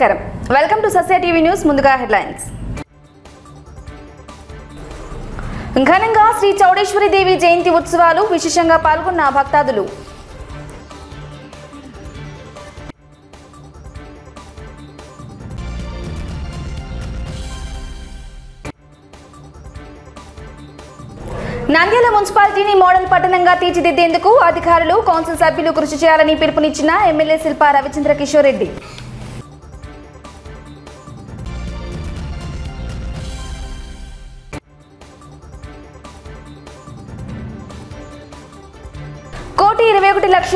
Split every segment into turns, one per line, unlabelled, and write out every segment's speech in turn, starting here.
నమస్కారం. Welcome to Sasya TV news ముందుగా headlines ఘనంగా శ్రీ చౌడేశ్వరి దేవి జయంతి ఉత్సవాలు విశేషంగా పాల్గొన్న భక్తాదులు. నంద్యాల మున్సిపాలిటీని మోడల్ పట్టణంగా తీర్చిదిద్దేందుకు అధికారులు కౌన్సిల్ సభ్యులు కృషి చేయాలని పిలుపునిచ్చిన ఎమ్మెల్యే శిల్ప రవిచంద్ర కిషోర్ రెడ్డి.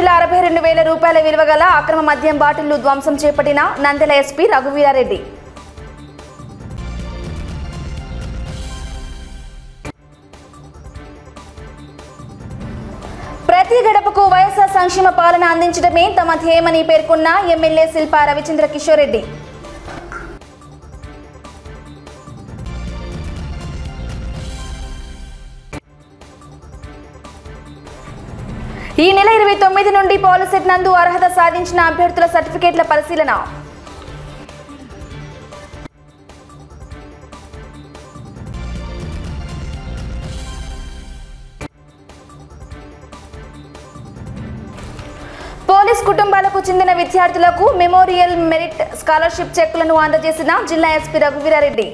లక్షల అరవై రెండు వేల రూపాయల విలువ గల అక్రమ మద్యం బాటిళ్ళు ధ్వంసం చేపట్టిన నందెల ఎస్పీ రఘువీరారెడ్డి. ప్రతి గడపకు వైఎస్ఆర్ సంక్షేమ పాలన అందించడమే తమ ధ్యేయమని పేర్కొన్న ఎమ్మెల్యే శిల్పా రవిచంద్ర కిషోర్ రెడ్డి. ఈ నెల ఇరవై తొమ్మిది నుండి పాలిసెట్ నందు అర్హత సాధించిన అభ్యర్థుల సర్టిఫికేట్ల పరిశీలన. పోలీస్ కుటుంబాలకు చెందిన విద్యార్థులకు మెమోరియల్ మెరిట్ స్కాలర్షిప్ చెక్కులను అందజేసిన జిల్లా ఎస్పీ రఘువీరారెడ్డి.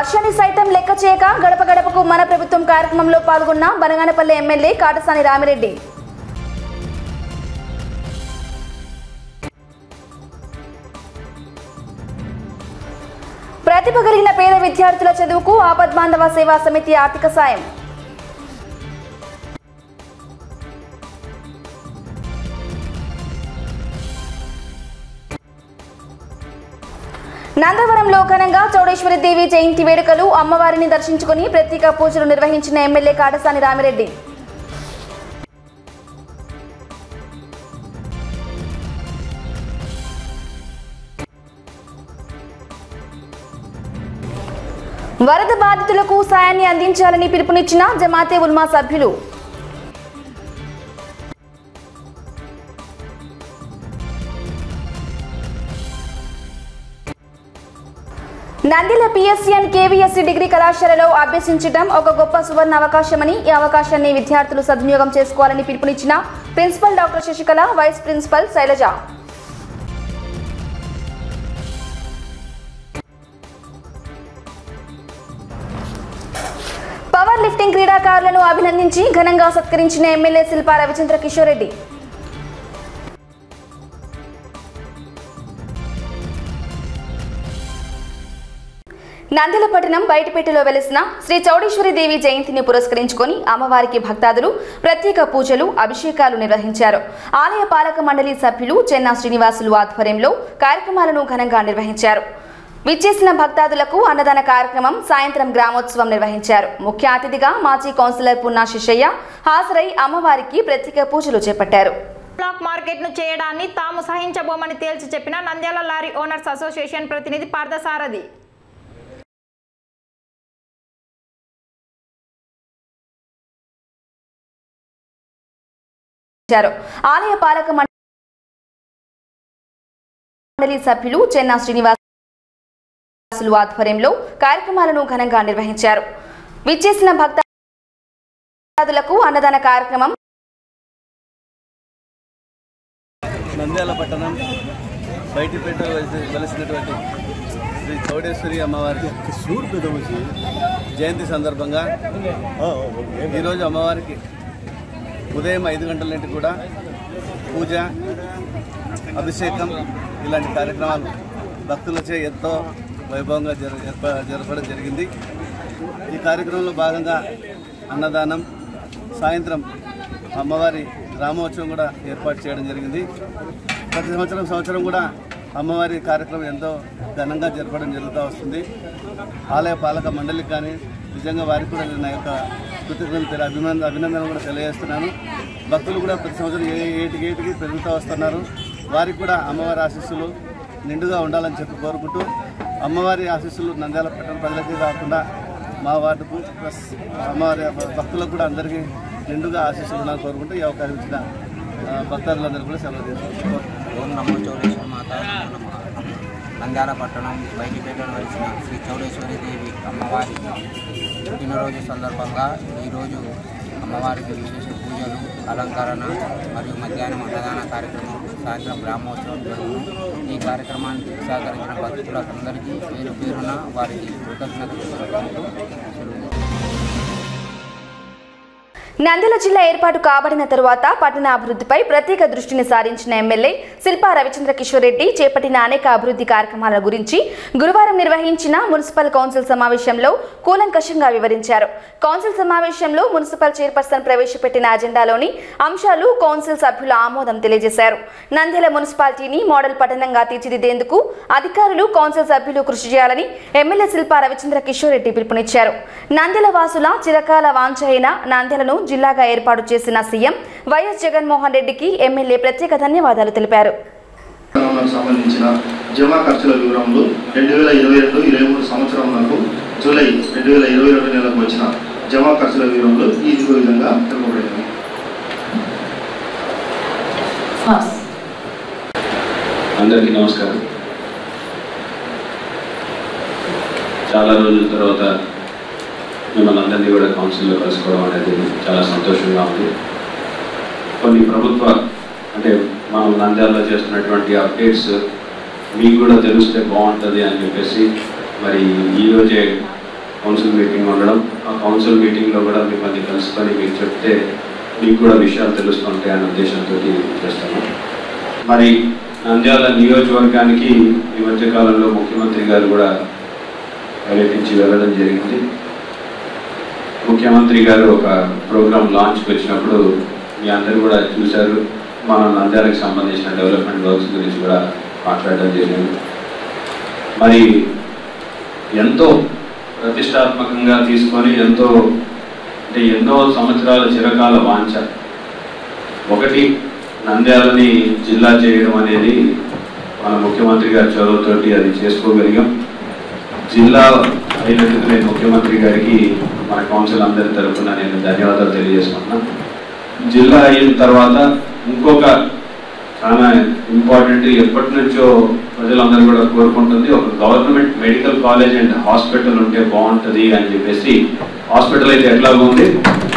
వర్షాన్ని సైతం లెక్క చేయక గడప గడపకు మన ప్రభుత్వం కార్యక్రమంలో పాల్గొన్న బనగానపల్లి ఎమ్మెల్యే కాటసాని రామిరెడ్డి. ప్రతిభ కలిగిన పేద విద్యార్థుల చదువుకు ఆపద్బాంధవ సేవా సమితి ఆర్థిక సాయం. నందవరంలో ఘనంగా చౌడేశ్వరి దేవి జయంతి వేడుకలు అమ్మవారిని దర్శించుకుని ప్రత్యేక పూజలు నిర్వహించిన ఎమ్మెల్యే కాటసాని రామిరెడ్డి. వరద బాధితులకు సాయాన్ని అందించాలని పిలుపునిచ్చిన జమాతే ఉల్మా సభ్యులు. నందిల పిఎస్సిఎన్ కేవీఎస్సీ డిగ్రీ కళాశాలలో అభ్యసించడం ఒక గొప్ప సువర్ణ అవకాశమని ఈ అవకాశాన్ని విద్యార్థులు సద్వినియోగం చేసుకోవాలని పిలుపునిచ్చిన principal doctor Sasikala vice principal Sailaja. Power lifting క్రీడాకారులను అభినందించి ఘనంగా సత్కరించిన ఎమ్మెల్యే శిల్పా రవిచంద్ర కిషోర్ రెడ్డి. నందిలపట్నం బయటపేటలో వెలిసిన శ్రీ చౌడేశ్వరి దేవి జయంతిని పురస్కరించుకొని అమ్మవారికి భక్తాదులు ప్రత్యేక పూజలు అభిషేకాలు నిర్వహించారు. ఆలయ పాలక మండలి సభ్యులు చెన్నా శ్రీనివాసులు ఆధ్వర్యంలో కార్యక్రమాలను ఘనంగా నిర్వహించారు. విచ్చేసిన భక్తాదులకు అన్నదాన కార్యక్రమం సాయంత్రం గ్రామోత్సవం నిర్వహించారు. ముఖ్య అతిథిగా మాజీ కౌన్సిలర్ పున్నా శిషయ్య హాజరై అమ్మవారికి ప్రత్యేక పూజలు చేపట్టారు.
బ్లాక్ మార్కెట్ను చేయడాన్ని తాము సహించబోమని తేల్చి చెప్పిన నంద్యాల లారీ ఓనర్స్ అసోసియేషన్ ప్రతినిధి పార్థసారథి.
ఆలయ పాలక మండలి సభ్యులు చెన్నా శ్రీనివాసులు ఆధ్వర్యంలో కార్యక్రమాలను ఘనంగా నిర్వహించారు. విచ్చేసిన భక్తాదులకు అన్నదాన కార్యక్రమం
నంద్యాల పట్టణం బయటిపేట వెలిసి- వెలిసినటువంటి శ్రీ చౌడేశ్వరి అమ్మవారి జయంతి సందర్భంగా ఈరోజు అమ్మవారికి ఉదయం ఐదు గంటల నుండి కూడా పూజ అభిషేకం ఇలాంటి కార్యక్రమాలు భక్తులచే ఎంతో వైభవంగా జర జరపడం జరిగింది. ఈ కార్యక్రమంలో భాగంగా అన్నదానం సాయంత్రం అమ్మవారి గ్రామోత్సవం కూడా ఏర్పాటు చేయడం జరిగింది. ప్రతి సంవత్సరం సంవత్సరం కూడా అమ్మవారి కార్యక్రమం ఎంతో ఘనంగా జరపడం జరుగుతూ వస్తుంది. ఆలయ పాలక మండలికి కానీ నిజంగా వారికి కూడా నేను నా యొక్క కృతజ్ఞతలు అభిమాన అభినందనలు కూడా తెలియజేస్తున్నాను. భక్తులు కూడా ప్రతి సంవత్సరం ఏ ఏటికి ఏటికి పెరుగుతూ వస్తున్నారు. వారికి కూడా అమ్మవారి ఆశీస్సులు నిండుగా ఉండాలని చెప్పి కోరుకుంటూ అమ్మవారి ఆశీస్సులు నంద్యాల పట్టణ ప్రజలకే కాకుండా మా వార్డుకు ప్లస్ అమ్మవారి భక్తులకు కూడా అందరికీ నిండుగా ఆశీస్సులు ఉండాలని కోరుకుంటూ ఈ అవకాశం ఇచ్చిన ఆ, భక్తాదులందరూ కూడా సెలవు తీసుకుంటున్నాం
ఓం నమో చౌడేశ్వర మాత నమః నంద్యాల పట్టణం బయటిపేటలో వచ్చిన శ్రీ చౌడేశ్వరి దేవి అమ్మవారి పుట్టినరోజు సందర్భంగా ఈరోజు అమ్మవారికి విశేష పూజలు అలంకరణ మరియు మధ్యాహ్నం అన్నదాన కార్యక్రమం సాయంత్రం బ్రహ్మోత్సవం జరుగును. ఈ కార్యక్రమానికి సహకరించిన భక్తులందరికీ పేరు పేరున వారికి కృతజ్ఞతలు తెలుపుకుంటూ
నంద్యాల జిల్లా ఏర్పాటు కాబడిన తరువాత పట్టణ అభివృద్ధిపై ప్రత్యేక దృష్టిని సారించిన ఎమ్మెల్యే శిల్పా రవిచంద్ర కిషోర్ రెడ్డి చేపట్టిన అనేక అభివృద్ధి కార్యక్రమాల గురించి గురువారం నిర్వహించిన మున్సిపల్ కౌన్సిల్ సమావేశంలో కూలంకషంగా వివరించారు. కౌన్సిల్ సమావేశంలో మున్సిపల్ చైర్పర్సన్ ప్రవేశపెట్టిన అజెండాలోని అంశాలు కౌన్సిల్ సభ్యుల ఆమోదం తెలియజేశారు. నంద్యాల మున్సిపాలిటీని మోడల్ పట్టణంగా తీర్చిదిద్దేందుకు అధికారులు కౌన్సిల్ సభ్యులు కృషి చేయాలని ఎమ్మెల్యే శిల్పా రవిచంద్ర కిషోర్ రెడ్డి పిలుపునిచ్చారు. నంద్యాల వాసుల చిరకాల వాంఛ అయిన నంద్యాలను జిల్లాగా ఏర్పాటు చేసిన సీఎం వైఎస్ జగన్మోహన్ రెడ్డికి ఎమ్మెల్యే ప్రత్యేక ధన్యవాదాలు తెలిపారు.
సంవత్సరాలకు సంబంధించిన జమా ఖర్చుల వివరములు రెండు వేల ఇరవై రెండు ఇరవై మూడు సంవత్సరములకు జూలై రెండు వేల ఇరవై రెండు నెలకు వచ్చిన జమా ఖర్చుల వివరములు ఈ విధంగా
అందరికీ నమస్కారం. చాలా రోజుల తర్వాత మిమ్మల్ని అందరినీ కూడా కౌన్సిల్లో కలుసుకోవడం అనేది చాలా సంతోషంగా ఉంది. కొన్ని ప్రభుత్వ అంటే మనం నంద్యాలలో చేస్తున్నటువంటి అప్డేట్స్ మీకు కూడా తెలిస్తే బాగుంటుంది అని చెప్పేసి మరి ఈరోజే కౌన్సిల్ మీటింగ్ ఉండడం ఆ కౌన్సిల్ మీటింగ్లో కూడా మిమ్మల్ని కలుసుకొని మీకు చెప్తే మీకు కూడా విషయాలు తెలుస్తుంటాయి అనే ఉద్దేశంతో చేస్తాను మరి నంద్యాల నియోజకవర్గానికి ఈ మధ్యకాలంలో ముఖ్యమంత్రి గారు కూడా పర్యటించి వెళ్ళడం జరిగింది. ముఖ్యమంత్రి గారు ఒక ప్రోగ్రామ్ లాంచ్కి వచ్చినప్పుడు మీ అందరూ కూడా చూశారు. మన నంద్యాలకు సంబంధించిన డెవలప్మెంట్ వర్క్స్ గురించి కూడా మాట్లాడడం జరిగింది. మరి ఎంతో ప్రతిష్టాత్మకంగా తీసుకొని ఎంతో అంటే ఎన్నో సంవత్సరాల చిరకాల వాంఛ. ఒకటి నంద్యాలని జిల్లా చేయడం అనేది మన ముఖ్యమంత్రి గారి చొరవతోటి అది చేసుకోగలిగాం. జిల్లా అయినందుకు నేను ముఖ్యమంత్రి గారికి మన కౌన్సిల్ అందరి తరఫున నేను ధన్యవాదాలు తెలియజేసుకుంటున్నాను జిల్లా అయిన తర్వాత ఇంకొక చాలా ఇంపార్టెంట్ ఎప్పటి నుంచో ప్రజలందరూ కూడా కోరుకుంటుంది ఒక government medical college and hospital ఉంటే బాగుంటుంది అని చెప్పేసి హాస్పిటల్ అయితే ఎట్లా ఉంది.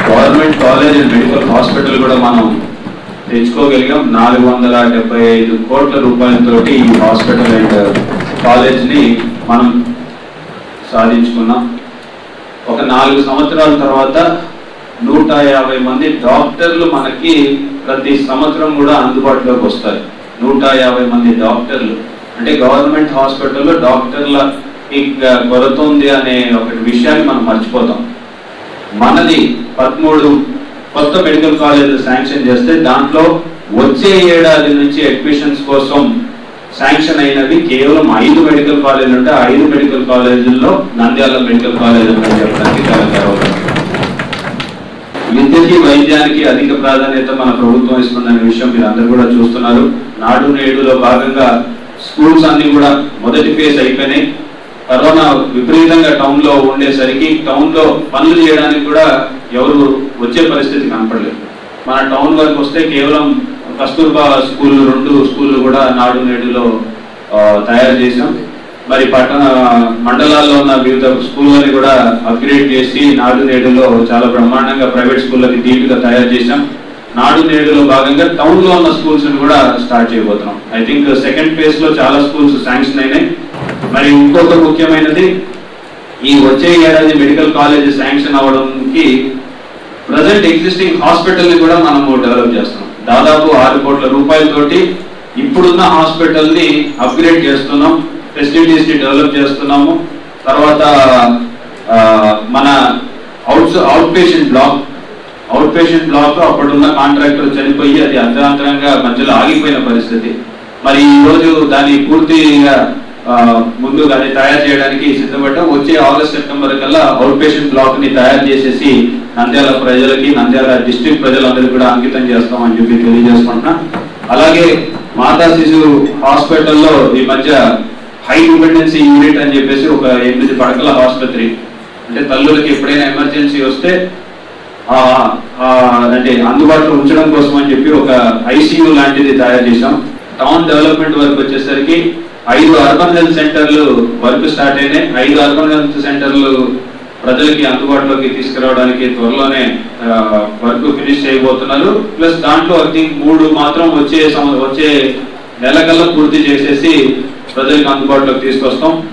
Government college and medical hospital కూడా మనం తెచ్చుకోగలిగాం నాలుగు వందల డెబ్బై ఐదు కోట్ల రూపాయలతోటి ఈ హాస్పిటల్ అండ్ కాలేజ్ని మనం సాధించుకున్నాం. ఒక నాలుగు సంవత్సరాల తర్వాత నూట యాభై మంది డాక్టర్లు మనకి ప్రతి సంవత్సరం కూడా అందుబాటులోకి వస్తారు. నూట యాభై మంది డాక్టర్లు. అంటే గవర్నమెంట్ హాస్పిటల్లో డాక్టర్ల కొరత ఉంది అనే ఒక విషయాన్ని మనం మర్చిపోతాం. మనది పదమూడు కొత్త మెడికల్ కాలేజీలు శాంక్షన్ చేస్తే దాంట్లో వచ్చే ఏడాది నుంచి అడ్మిషన్స్ కోసం శాంక్షన్ అయినవి కేవలం ఐదు మెడికల్ కాలేజీలు ఉంటే ఐదు మెడికల్ కాలేజీల్లో నంద్యాల మెడికల్ కాలేజ్ ఉందని చెప్పడానికి చాలా గర్వపడుతుంది విద్యకి వైద్యానికి అధిక ప్రాధాన్యత మన ప్రభుత్వం ఇస్తుందనే విషయం మీరు అందరూ కూడా చూస్తున్నారు. నాడు నేడులో భాగంగా స్కూల్స్ అన్ని కూడా మొదటి ఫేజ్ అయిపోయినాయి. కరోనా విపరీతంగా టౌన్లో ఉండేసరికి టౌన్లో పనులు చేయడానికి కూడా ఎవరు వచ్చే పరిస్థితి కనపడలేదు. మన టౌన్ వరకు వస్తే కేవలం కస్తూర్బా స్కూల్ రెండు స్కూళ్ళు కూడా నాడు నేడులో తయారు చేసాం మరి పట్టణ మండలాల్లో ఉన్న వివిధ స్కూళ్ళని కూడా అప్గ్రేడ్ చేసి నాడు నేడులో చాలా బ్రహ్మాండంగా ప్రైవేట్ స్కూళ్ళకి డీప్గా తయారు చేసాం నాడు నేడులో భాగంగా టౌన్లో ఉన్న స్కూల్స్ కూడా స్టార్ట్ చేయబోతున్నాం. ఐ థింక్ సెకండ్ ఫేజ్లో చాలా స్కూల్స్ శాంక్షన్ అయినాయి. మరి ఇంకొక ముఖ్యమైనది ఈ వచ్చే ఏడాది మెడికల్ కాలేజ్ శాంక్షన్ అవ్వడానికి ప్రజెంట్ ఎగ్జిస్టింగ్ హాస్పిటల్ని కూడా మనము డెవలప్ చేస్తున్నాం. దాదాపు ఆరు కోట్ల రూపాయలతోటి ఇప్పుడున్న హాస్పిటల్ని అప్గ్రేడ్ చేస్తున్నాం ఫెసిలిటీస్ని డెవలప్ చేస్తున్నాము. తర్వాత మన out out patient block out patient block అప్పుడున్న కాంట్రాక్టర్ చనిపోయి అది అర్ధాంతరంగా మధ్యలో ఆగిపోయిన పరిస్థితి. మరి ఈ రోజు దాన్ని పూర్తిగా ముందు దాన్ని తయారు చేయడానికి సిద్ధపడ్డాం. వచ్చే ఆగస్ట్ సెప్టెంబర్ కల్లా అవుట్ పేషెంట్ బ్లాక్ని తయారు చేసేసి నంద్యాల ప్రజలకి నంద్యాల డిస్ట్రిక్ట్ ప్రజలందరికీ కూడా అంకితం చేస్తామని చెప్పి తెలియజేసుకుంటున్నా. అలాగే మాతా శిశు హాస్పిటల్లో ఈ మధ్య హై డిపెండెన్సీ యూనిట్ అని చెప్పేసి ఒక ఎనిమిది పడకల ఆసుపత్రి. అంటే తల్లులకి ఎప్పుడైనా ఎమర్జెన్సీ వస్తే అంటే అందుబాటులో ఉంచడం కోసం అని చెప్పి ఒక ఐసీయూ లాంటిది తయారు చేశాం. టౌన్ డెవలప్మెంట్ వర్క్ వచ్చేసరికి ఐదు అర్బన్ హెల్త్ సెంటర్లు వర్క్ స్టార్ట్ అయినాయి. ఐదు అర్బన్ హెల్త్ సెంటర్లు ప్రజలకి అందుబాటులోకి తీసుకురావడానికి త్వరలోనే వర్క్ ఫినిష్ చేయబోతున్నారు. ప్లస్ దాంట్లో ఐ థింక్ మూడు మాత్రం వచ్చే సం- వచ్చే నెలకల్లా పూర్తి చేసేసి ప్రజలకు అందుబాటులోకి తీసుకొస్తాం.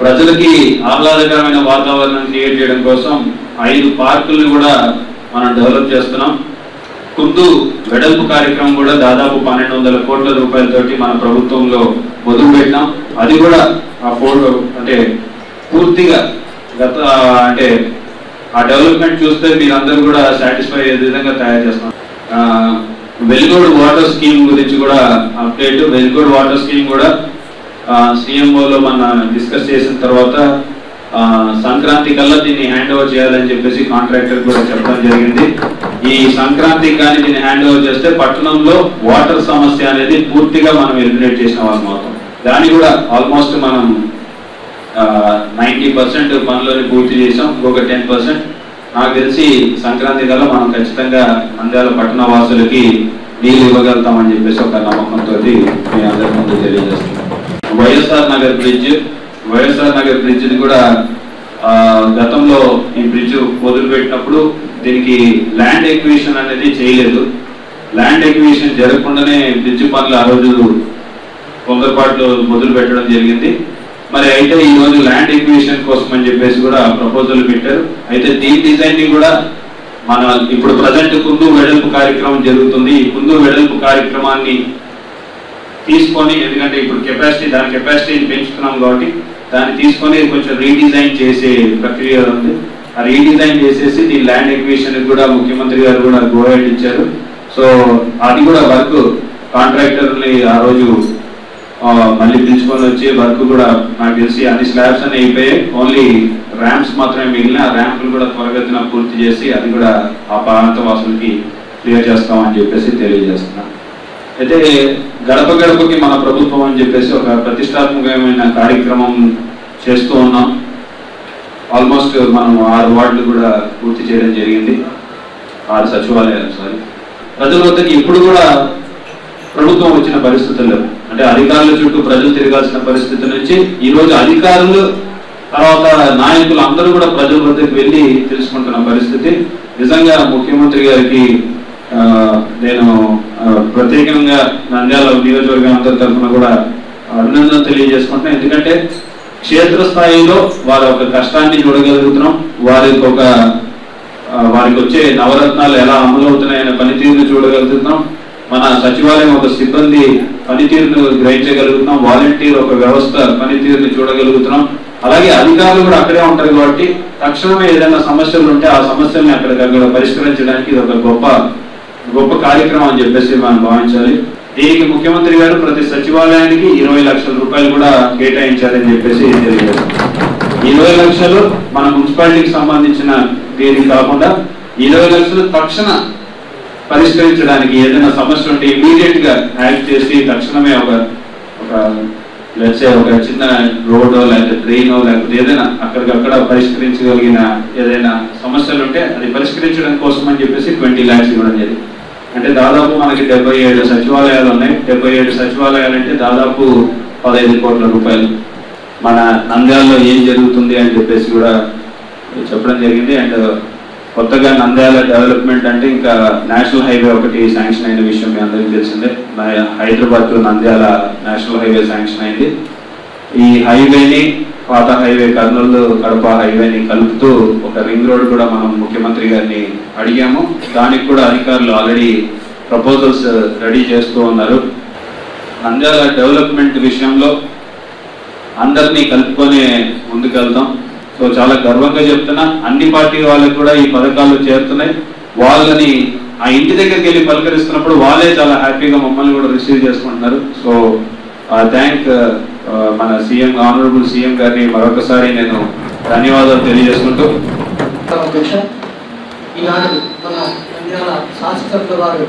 ప్రజలకి ఆహ్లాదకరమైన వాతావరణం క్రియేట్ చేయడం కోసం ఐదు పార్కులను కూడా మనం డెవలప్ చేస్తున్నాం. కుందు వెడల్పు కార్యక్రమం కూడా దాదాపు పన్నెండు వందల కోట్ల రూపాయలతోటి మన ప్రభుత్వంలో మొదలు పెట్టినాం అది కూడా ఆ ఫోటో అంటే పూర్తిగా గత అంటే ఆ డెవలప్మెంట్ చూస్తే మీరందరూ కూడా సాటిస్ఫై అయ్యే విధంగా తయారు చేస్తాం ఆ, వెల్గోడ్ వాటర్ స్కీమ్ గురించి కూడా అప్డేట్ వెల్గోడ్ వాటర్ స్కీమ్ కూడా సిఎంఓలో మన డిస్కస్ చేసిన తర్వాత సంక్రాంతి కల్లా దీన్ని హ్యాండ్ ఓవర్ చేయాలని చెప్పేసి కాంట్రాక్టర్ కూడా చెప్పడం జరిగింది. ఈ సంక్రాంతికి కానీ దీన్ని హ్యాండ్ ఓవర్ చేస్తే పట్టణంలో వాటర్ సమస్య అనేది పూర్తిగా మనం ఎలిమినేట్ చేసిన వాళ్ళం అవుతాం. దాన్ని కూడా ఆల్మోస్ట్ మనం నైంటీ పర్సెంట్ పనులని పూర్తి చేసాం ఇంకొక టెన్ పర్సెంట్ నాకు తెలిసి సంక్రాంతి కల్లా మనం ఖచ్చితంగా నంద్యాల పట్టణ వాసులకి నీళ్ళు ఇవ్వగలుగుతామని చెప్పేసి ఒక నమ్మకంతో మీ అందరి ముందు తెలియజేస్తున్నాం. YSR Nagar bridge YSR Nagar బ్రిడ్జ్ని కూడా గతంలో ఈ బ్రిడ్జ్ మొదలు పెట్టినప్పుడు దీనికి ల్యాండ్ ఎక్విషన్ అనేది చేయలేదు. ల్యాండ్ ఎక్విషన్ జరగకుండానే బ్రిడ్జ్ పనులు ఆ రోజు తొందరపాటు మొదలు పెట్టడం జరిగింది. మరి అయితే ఈ రోజు ల్యాండ్ ఎక్విజిషన్ కోసం అని చెప్పేసి కూడా ప్రపోజల్ పెట్టారు. అయితే దీని డిజైన్ కూడా మన ఇప్పుడు ప్రజెంట్ కుందు వెడల్పు కార్యక్రమం జరుగుతుంది. ఈ కుందు వెడల్పు కార్యక్రమాన్ని తీసుకొని ఎందుకంటే ఇప్పుడు కెపాసిటీ దాని కెపాసిటీని పెంచుతున్నాం కాబట్టి దాన్ని తీసుకొని కొంచెం రీడిజైన్ చేసే ప్రక్రియ ఉంది. ఆ రీడిజైన్ చేసేసి దీని ల్యాండ్ ఎక్విజిషన్ కూడా ముఖ్యమంత్రి గారు కూడా గో ఇచ్చారు. సో అది కూడా వర్క్ కాంట్రాక్టర్ని ఆ రోజు మళ్ళీ ప్రిన్సిపల్ వచ్చి వర్క్ కూడా నాకు తెలిసి అన్ని స్లాబ్స్ అన్ని అయిపోయాయి. ఓన్లీ ర్యాంప్స్ మాత్రమే మిగిలిన ఆ ర్యాంపులు కూడా త్వరగతిన పూర్తి చేసి అది కూడా ఆ ప్రాంత వాసులకి క్లియర్ చేస్తామని చెప్పేసి తెలియజేస్తున్నా. అయితే గడప గడపకి మన ప్రభుత్వం అని చెప్పేసి ఒక ప్రతిష్టాత్మకమైన కార్యక్రమం చేస్తూ ఉన్నాం. ఆల్మోస్ట్ మనం ఆరు వార్డులు కూడా పూర్తి చేయడం జరిగింది. ఆరు సచివాలయాలు సారీ ప్రజల వద్దకి ఇప్పుడు కూడా ప్రభుత్వం వచ్చిన పరిస్థితులు లేవు. అంటే అధికారుల చుట్టూ ప్రజలు తిరగాల్సిన పరిస్థితి నుంచి ఈ రోజు అధికారులు తర్వాత నాయకులు అందరూ కూడా ప్రజల వద్దకు వెళ్ళి తెలుసుకుంటున్న పరిస్థితి. నిజంగా ముఖ్యమంత్రి గారికి నేను ప్రత్యేకంగా నంద్యాల నియోజకవర్గం అందరి తరఫున కూడా అభినందన తెలియజేసుకుంటున్నాను ఎందుకంటే క్షేత్రస్థాయిలో వారి యొక్క కష్టాన్ని చూడగలుగుతున్నాం. వారికి ఒక వారికి వచ్చే నవరత్నాలు ఎలా అమలు అవుతున్నాయనే పనితీరును చూడగలుగుతున్నాం. మన సచివాలయం ఒక సిబ్బంది పనితీరును గ్రహించగలుగుతున్నాం వాలంటీర్ ఒక వ్యవస్థ పనితీరుని చూడగలుగుతున్నాం. అలాగే అధికారులు కూడా అక్కడే ఉంటారు కాబట్టి తక్షణమే ఏదైనా సమస్యలు ఉంటే ఆ సమస్యల్ని అక్కడికక్కడ పరిష్కరించడానికి ఇది ఒక గొప్ప గొప్ప కార్యక్రమం అని చెప్పేసి మనం భావించాలి. దీనికి ముఖ్యమంత్రి గారు ప్రతి సచివాలయానికి ఇరవై లక్షల రూపాయలు కూడా కేటాయించారని చెప్పేసి తెలియజేస్తారు ఇరవై లక్షలు మన మున్సిపాలిటీకి సంబంధించిన దీనికి కాకుండా ఇరవై లక్షలు తక్షణ పరిష్కరించడానికి ఏదైనా సమస్య ఉంటే ఇమీడియట్గా యాక్ట్ చేసి తక్షణమే ఒక ఒక లెట్సే ఒక చిన్న రోడ్డో లేకపోతే ట్రైనో లేకపోతే ఏదైనా అక్కడికక్కడ పరిష్కరించగలిగిన ఏదైనా సమస్యలు ఉంటే అది పరిష్కరించడం కోసం అని చెప్పేసి ట్వంటీ ల్యాక్స్ ఇవ్వడం జరిగింది. అంటే దాదాపు మనకి డెబ్బై ఏడు సచివాలయాలు ఉన్నాయి. డెబ్బై ఏడు సచివాలయాలు అంటే దాదాపు పదహైదు కోట్ల రూపాయలు. మన నంద్యాలలో ఏం జరుగుతుంది అని చెప్పేసి కూడా చెప్పడం జరిగింది. అండ్ కొత్తగా నంద్యాల డెవలప్మెంట్ అంటే ఇంకా నేషనల్ హైవే ఒకటి శాంక్షన్ అయిన విషయం మీ అందరికీ తెలిసిందే. Hyderabad to Nandyal national highway sanction అయింది. ఈ హైవేని పాత హైవే కర్నూలు కడప హైవేని కలుపుతూ ఒక రింగ్ రోడ్ కూడా మనం ముఖ్యమంత్రి గారిని అడిగాము. దానికి కూడా అధికారులు ఆల్రెడీ ప్రపోజల్స్ రెడీ చేస్తూ ఉన్నారు. నంద్యాల డెవలప్మెంట్ విషయంలో అందరినీ కలుపుకొని ముందుకెళ్తాం సో చాలా గర్వంగా చెప్తున్నా. అన్ని పార్టీ వాళ్ళకి కూడా ఈ పథకాలు చేరుతున్నాయి. వాళ్ళని ఆ ఇంటి దగ్గరికి వెళ్ళి పలకరిస్తున్నప్పుడు వాళ్ళే చాలా హ్యాపీగా మమ్మల్ని కూడా రిసీవ్ చేసుకుంటున్నారు. సో థ్యాంక్ మన సీఎం ఆనరబుల్ సీఎం గారిని మరొకసారి నేను ధన్యవాదాలు తెలియజేసుకుంటూ.
ఈనాడు మన నంద్యాల శాసనసభ్యుల వారు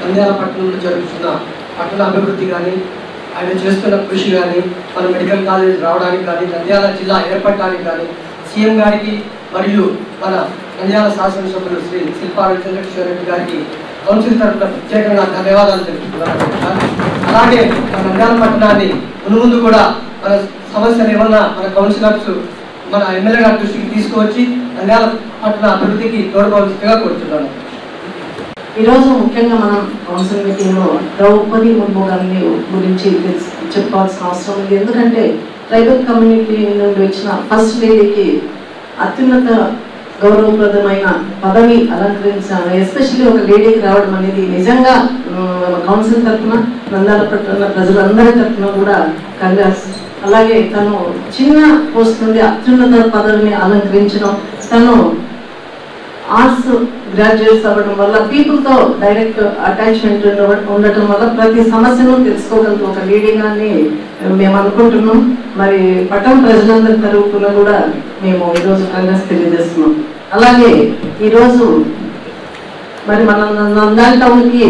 నంద్యాల పట్టణంలో జరుగుతున్న పట్టణ అభివృద్ధి కానీ ఆయన చేస్తున్న కృషి కానీ మన మెడికల్ కాలేజ్ రావడానికి కానీ నంద్యాల జిల్లా ఏర్పడడానికి కానీ సీఎం గారికి మరియు మన నంద్యాల శాసనసభ్యులు శ్రీ శిల్పారెడ్డి చంద్రకిషోర్ రెడ్డి గారికి కౌన్సిల్ తరఫున ప్రత్యేకంగా ధన్యవాదాలు తెలుపుతున్నాను. అలాగే మన నంద్యాల పట్టణాన్ని మునుముందు కూడా మన సమస్యలు ఏమన్నా మన కౌన్సిలర్స్ మన ఎమ్మెల్యే గారి దృష్టికి తీసుకువచ్చి నంద్యాల పట్టణ అభివృద్ధికి తోడ్పడాల్సిందిగా కోరుతున్నాను.
ఈరోజు ముఖ్యంగా మనం కౌన్సిల్ మీటింగ్లో ద్రౌపది ముర్ము గారిని గురించి తెలుసు- చెప్పుకోవాల్సిన అవసరం ఉంది. ఎందుకంటే ట్రైబల్ కమ్యూనిటీ నుండి వచ్చిన ఫస్ట్ లేడీకి అత్యున్నత గౌరవప్రదమైన పదవి అలంకరించాలి. ఎస్పెషల్లీ ఒక లేడీకి రావడం అనేది నిజంగా కౌన్సిల్ తరఫున నందాల పట్టణ ప్రజలందరి తరఫున కూడా కంగ్రాస్ అలాగే తను చిన్న పోస్ట్ నుండి అత్యున్నత పదవిని అలంకరించడం తను ఆర్ట్స్ గ్రాడ్యుయేట్స్ అవ్వడం వల్ల పీపుల్తో డైరెక్ట్ అటాచ్మెంట్ ఉండటం వల్ల ప్రతి సమస్యను తెలుసుకోగలుగుతూ ఒక లేడీగాని మేము అనుకుంటున్నాం. మరి పట్టణ ప్రజలందరి తరపున కూడా మేము ఈరోజు కంగ్రెస్ తెలియజేస్తున్నాం. అలాగే ఈరోజు మరి మన నంద్యాల టౌన్కి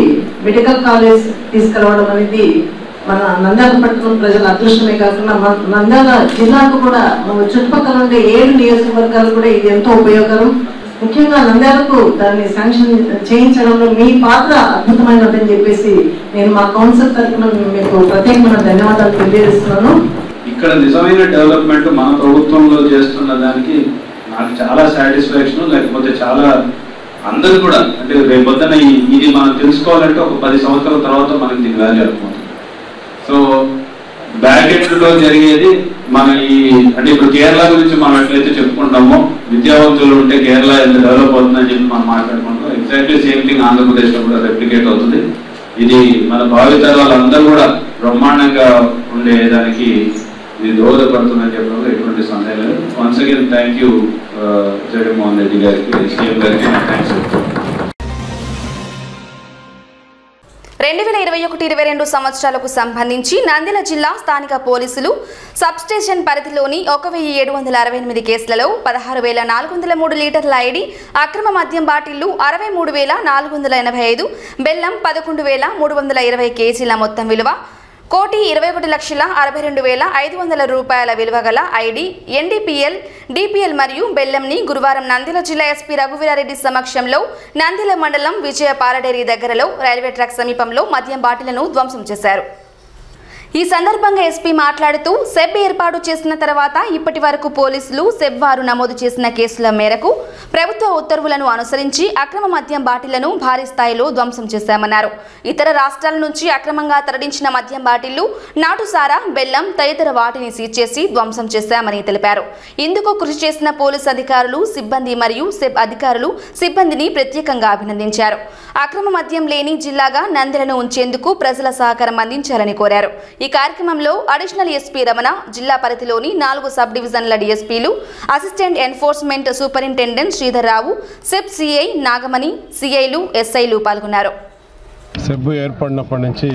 మెడికల్ కాలేజ్ తీసుకురావడం అనేది మన నంద్యాల పట్టణం ప్రజల అదృష్టమే కాకుండా మన నంద్యాల జిల్లాకు కూడా మన చుట్టుపక్కల ఉండే ఏడు నియోజకవర్గాలు కూడా ఇది ఎంతో ఉపయోగకరం. ముఖ్యంగా నంద్యాలకు దాన్ని శాంక్షన్ చేయించడంలో మీ పాత్ర అద్భుతమైనదని చెప్పేసి నేను మా కౌన్సిల్ తరఫున మీకు ప్రత్యేకమైన ధన్యవాదాలు తెలియజేస్తున్నాను.
ఇక్కడ నిజమైన డెవలప్మెంట్ మన ప్రభుత్వంలో చేస్తున్న దానికి నాకు చాలా సాటిస్ఫాక్షన్ లేకపోతే చాలా అందరూ కూడా అంటే రేపొద్దున ఇది మనం తెలుసుకోవాలంటే ఒక పది సంవత్సరాల తర్వాత మనకి దీని వాల్యూ అనుకుంటుంది సో బ్యాక్ జరిగేది మన ఈ అంటే ఇప్పుడు కేరళ గురించి మనం ఎట్లయితే చెప్పుకుంటామో విద్యావంతులు ఉంటే కేరళ ఎంత డెవలప్ అవుతుందని చెప్పి మనం మాట్లాడుకుంటాం. ఎగ్జాక్ట్లీ సేమ్ థింగ్ ఆంధ్రప్రదేశ్లో కూడా రెప్లికేట్ అవుతుంది. ఇది మన భావితరాలందరూ కూడా బ్రహ్మాండంగా ఉండేదానికి ఇది దోహదపడుతుందని చెప్పడంలో ఎటువంటి సందేహం లేదు. Once again thank you Jaganmohan Reddy గారికి సీఎం గారికి థ్యాంక్స్
రెండు వేల ఇరవై ఒకటి ఇరవై రెండు సంవత్సరాలకు సంబంధించి నంద్యాల జిల్లా స్థానిక పోలీసులు సబ్స్టేషన్ పరిధిలోని ఒక వెయ్యి ఏడు వందల అరవై ఎనిమిది కేసులలో పదహారు వేల నాలుగు వందల మూడు లీటర్ల ఐడి అక్రమ మద్యం బాటిళ్ళు అరవై మూడు వేల నాలుగు వందల ఎనభై ఐదు బెల్లం పదకొండు వేల మూడు వందల ఇరవై కేజీల మొత్తం విలువ కోటి ఇరవై ఒకటి లక్షల అరవై రెండు వేల ఐదు వందల రూపాయల విలువ గల ఐడి ఎన్డీపీఎల్ డిపిఎల్ మరియు బెల్లంని గురువారం నంద్యాల జిల్లా ఎస్పీ రఘువీరారెడ్డి సమక్షంలో నంద్యాల మండలం విజయ పాలడేరి దగ్గరలో రైల్వే ట్రాక్ సమీపంలో మద్యం బాటిలను ధ్వంసం చేశారు. ఈ సందర్భంగా ఎస్పీ మాట్లాడుతూ సెబ్ ఏర్పాటు చేసిన తర్వాత ఇప్పటి వరకు పోలీసులు సెబ్ వారు నమోదు చేసిన కేసుల మేరకు ప్రభుత్వ ఉత్తర్వులను అనుసరించి అక్రమ మద్యం బాటిళ్ళను భారీ స్థాయిలో ధ్వంసం చేశామన్నారు. ఇతర రాష్ట్రాల నుంచి అక్రమంగా తరలించిన మద్యం బాటిళ్ళు నాటుసారా బెల్లం తదితర వాటిని సీజ్ చేసి ధ్వంసం చేశామని తెలిపారు. ఇందుకు కృషి చేసిన పోలీస్ అధికారులు సిబ్బంది మరియు సెబ్ అధికారులు సిబ్బందిని ప్రత్యేకంగా అభినందించారు. అక్రమ మద్యం లేని జిల్లాగా నందెలను ఉంచేందుకు ప్రజల సహకారం అందించాలని కోరారు. ఈ కార్యక్రమంలో అడిషనల్ ఎస్పీ రమణ జిల్లా పరిధిలోని నాలుగు సబ్ డివిజన్ల డిఎస్పీలు assistant enforcement superintendent Sridhar Rao SEB CI Nagamani సిఐలు ఎస్ఐలు పాల్గొన్నారు.
సెబ్బు ఏర్పడినప్పటి నుంచి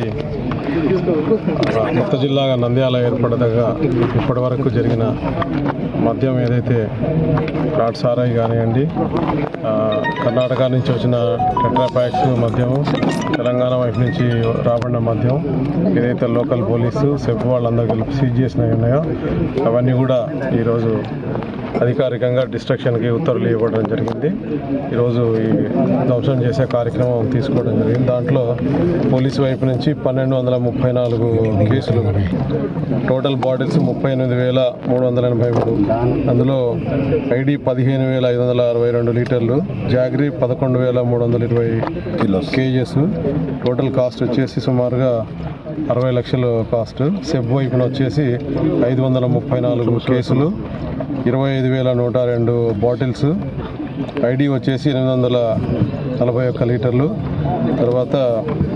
కొత్త జిల్లాగా నంద్యాల ఏర్పడదగా ఇప్పటి వరకు జరిగిన మద్యం ఏదైతే రాట్ సారాయి కానివ్వండి కర్ణాటక నుంచి వచ్చిన టెట్రాప్యాక్స్ మద్యము తెలంగాణ వైపు నుంచి రాబడిన మద్యం ఏదైతే లోకల్ పోలీసు సెబ్ వాళ్ళందరూ కలిపి సీజ్ చేసినవి ఉన్నాయో అవన్నీ కూడా ఈరోజు అధికారికంగా డిస్ట్రక్షన్కి ఉత్తర్వులు ఇవ్వడం జరిగింది. ఈరోజు ఈ ధ్వంసం చేసే కార్యక్రమం తీసుకోవడం జరిగింది. దాంట్లో పోలీసు వైపు నుంచి పన్నెండు వందల ముప్పై నాలుగు కేసులు టోటల్ బాటిల్స్ ముప్పై ఎనిమిది వేల మూడు వందల ఎనభై మూడు. అందులో ఐడి పదిహేను వేల ఐదు వందల అరవై రెండు లీటర్లు జాగ్రీ పదకొండు వేల మూడు వందల ఇరవై కేజెస్ టోటల్ కాస్ట్ వచ్చేసి సుమారుగా అరవై లక్షల కాస్ట్. సెబ్ వైపున వచ్చేసి ఐదు వందల ముప్పై నాలుగు కేసులు ఇరవై ఐదు వేల నూట రెండు బాటిల్స్. ఐడి వచ్చేసి ఎనిమిది వందల నలభై ఒక్క లీటర్లు. తర్వాత